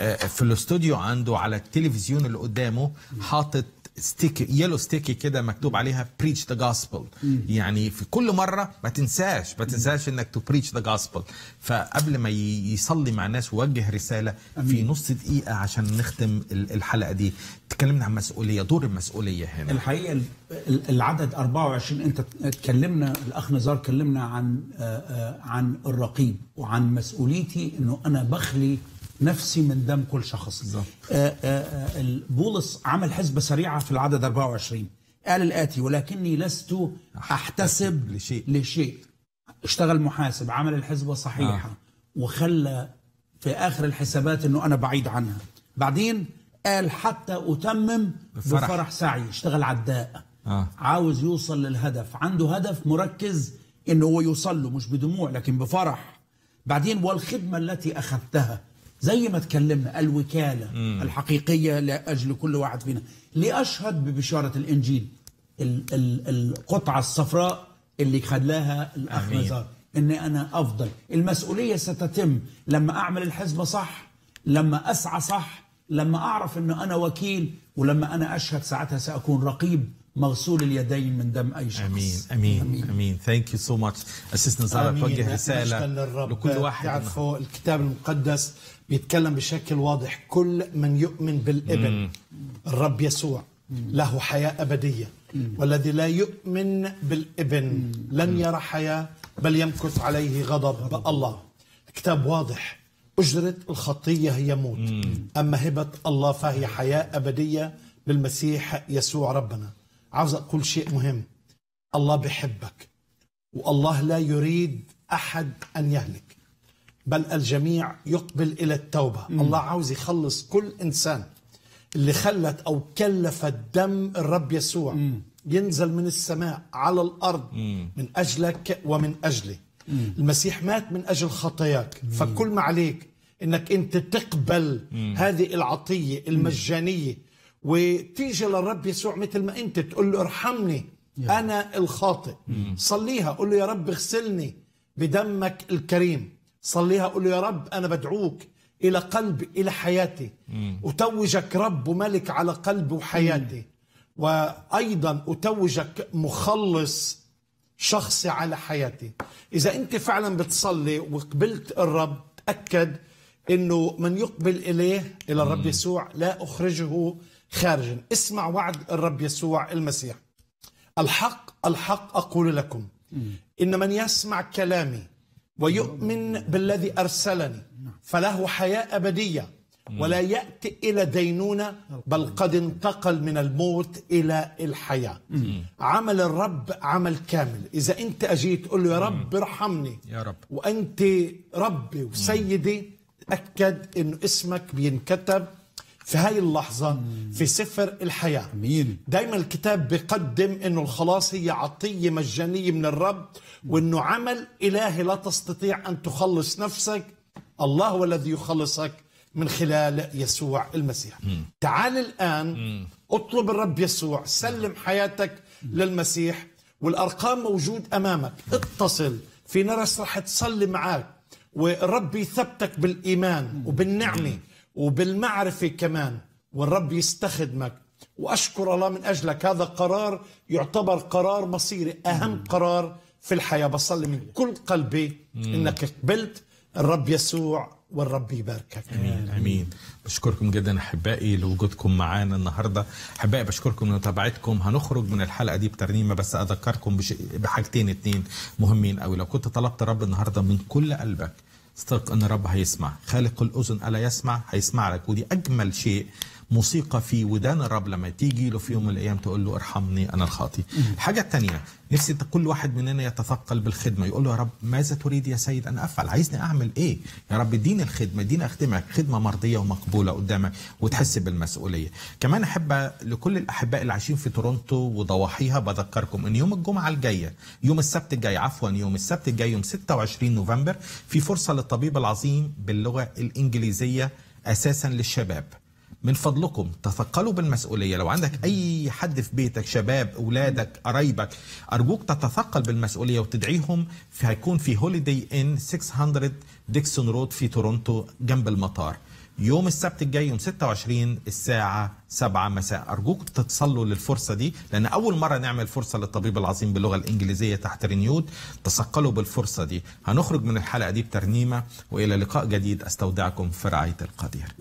آه، في الاستوديو عنده على التلفزيون اللي قدامه حاطط sticky yellow sticky كده مكتوب عليها preach the gospel يعني في كل مرة ما تنساش ما تنساش إنك to preach the gospel فقبل ما يصلي مع الناس ووجه رسالة في نص دقيقة عشان نختم ال- الحلقة دي. تكلمنا عن مسؤولية دور المسؤولية هنا. الحقيقة ال- ال- العدد 24 أنت اتكلمنا الأخ نزار كلمنا عن عن الرقيب وعن مسؤوليتي إنه أنا بخلي نفسي من دم كل شخص بالظبط. آه، آه، آه، بولس عمل حسبه سريعة في العدد 24 قال الآتي ولكني لست أحتسب لشيء. لشيء اشتغل محاسب عمل الحسبه صحيحه آه. وخلى في آخر الحسابات إنه أنا بعيد عنها بعدين قال حتى أتمم بفرح. بفرح سعي اشتغل عداء آه. عاوز يوصل للهدف عنده هدف مركز إنه هو يوصل له مش بدموع لكن بفرح بعدين والخدمة التي أخذتها زي ما تكلمنا الوكالة الحقيقية لأجل كل واحد فينا. لأشهد ببشارة الإنجيل ال- ال- القطعة الصفراء اللي خلاها آمين. نزار إني أنا أفضل. المسؤولية ستتم لما أعمل الخدمة صح لما أسعى صح لما أعرف أنه أنا وكيل ولما أنا أشهد ساعتها سأكون رقيب مغسول اليدين من دم أي شخص. آمين آمين آمين. thank you so much اسيس نزار. توجه رسالة. لكل واحد. تعرفوا الكتاب المقدس بيتكلم بشكل واضح. كل من يؤمن بالابن الرب يسوع له حياة أبدية. والذي لا يؤمن بالابن لن يرى حياة بل يمكث عليه غضب الله الكتاب واضح. أجرة الخطية هي موت. أما هبة الله فهي حياة أبدية بالمسيح يسوع ربنا. عاوز أقول شيء مهم. الله بحبك والله لا يريد أحد أن يهلك. بل الجميع يقبل إلى التوبة مم. الله عاوز يخلص كل إنسان اللي خلت أو كلفت دم الرب يسوع مم. ينزل من السماء على الأرض مم. من أجلك ومن أجلي مم. المسيح مات من أجل خطاياك مم. فكل ما عليك إنك أنت تقبل مم. هذه العطية المجانية وتيجي للرب يسوع مثل ما أنت تقول له ارحمني أنا الخاطئ صليها قول له يا رب اغسلني بدمك الكريم صليها قول له يا رب أنا بدعوك إلى قلبي إلى حياتي. أتوجك رب وملك على قلبي وحياتي وأيضا أتوجك مخلص شخصي على حياتي. إذا أنت فعلا بتصلي وقبلت الرب تأكد إنه من يقبل إليه إلى الرب يسوع لا أخرجه خارجا. اسمع وعد الرب يسوع المسيح. الحق الحق أقول لكم. إن من يسمع كلامي ويؤمن بالذي أرسلني. فله حياة أبدية. ولا يأتي إلى دينونة بل قد انتقل من الموت إلى الحياة. عمل الرب عمل كامل. إذا أنت أجيت تقول له يا رب ارحمني. يا رب. وأنت ربي وسيدي تأكد أنه اسمك بينكتب في هاي اللحظة في سفر الحياة. أمين. دايما الكتاب بيقدم إنه الخلاص هي عطية مجانية من الرب وإنه عمل إلهي لا تستطيع أن تخلص نفسك. الله هو الذي يخلصك من خلال يسوع المسيح. تعال الآن اطلب الرب يسوع سلم حياتك للمسيح والأرقام موجود أمامك. اتصل في ناس رح تصلي معاك والرب يثبتك بالإيمان وبالنعمة. وبالمعرفة كمان والرب يستخدمك. وأشكر الله من أجلك هذا قرار يعتبر قرار مصيري أهم قرار في الحياة. بصلي من كل قلبي إنك قبلت الرب يسوع والرب يباركك. آمين آمين. بشكركم جدا أحبائي لوجودكم معانا النهارده. أحبائي بشكركم لمتابعتكم هنخرج من الحلقة دي بترنيمة بس أذكركم بش... بحاجتين اتنين مهمين قوي لو كنت طلبت الرب النهارده من كل قلبك استيق أن الرب هيسمع. خالق الأذن ألا يسمع؟ هيسمع لك. ودي أجمل شيء. موسيقى في ودان الرب لما تيجي له في يوم من الأيام تقول له ارحمني أنا الخاطي الحاجة الثانية نفسي كل واحد مننا يتثقل بالخدمة يقول له يا رب ماذا تريد يا سيد أن أفعل؟ عايزني أعمل إيه؟ يا رب اديني الخدمة اديني أخدمك خدمة مرضية ومقبولة قدامك وتحس بالمسؤولية. كمان أحب لكل الأحباء اللي عايشين في تورونتو وضواحيها بذكركم إن يوم الجمعة الجاية يوم السبت الجاي عفوا يوم السبت الجاي يوم 26 نوفمبر في فرصة للطبيب العظيم باللغة الإنجليزية أساسا للشباب. من فضلكم. تثقلوا بالمسؤولية. لو عندك أي حد في بيتك شباب أولادك قرايبك أرجوك تتثقل بالمسؤولية وتدعيهم في هيكون في هوليداي ان 600 Dixon Road في تورونتو جنب المطار. يوم السبت الجاي يوم 26 الساعة 7 مساء. أرجوك تصلوا للفرصة دي لأن أول مرة نعمل فرصة للطبيب العظيم باللغة الإنجليزية تحت Renewed. تثقلوا بالفرصة دي. هنخرج من الحلقة دي بترنيمة وإلى لقاء جديد أستودعكم في رعاية القدير.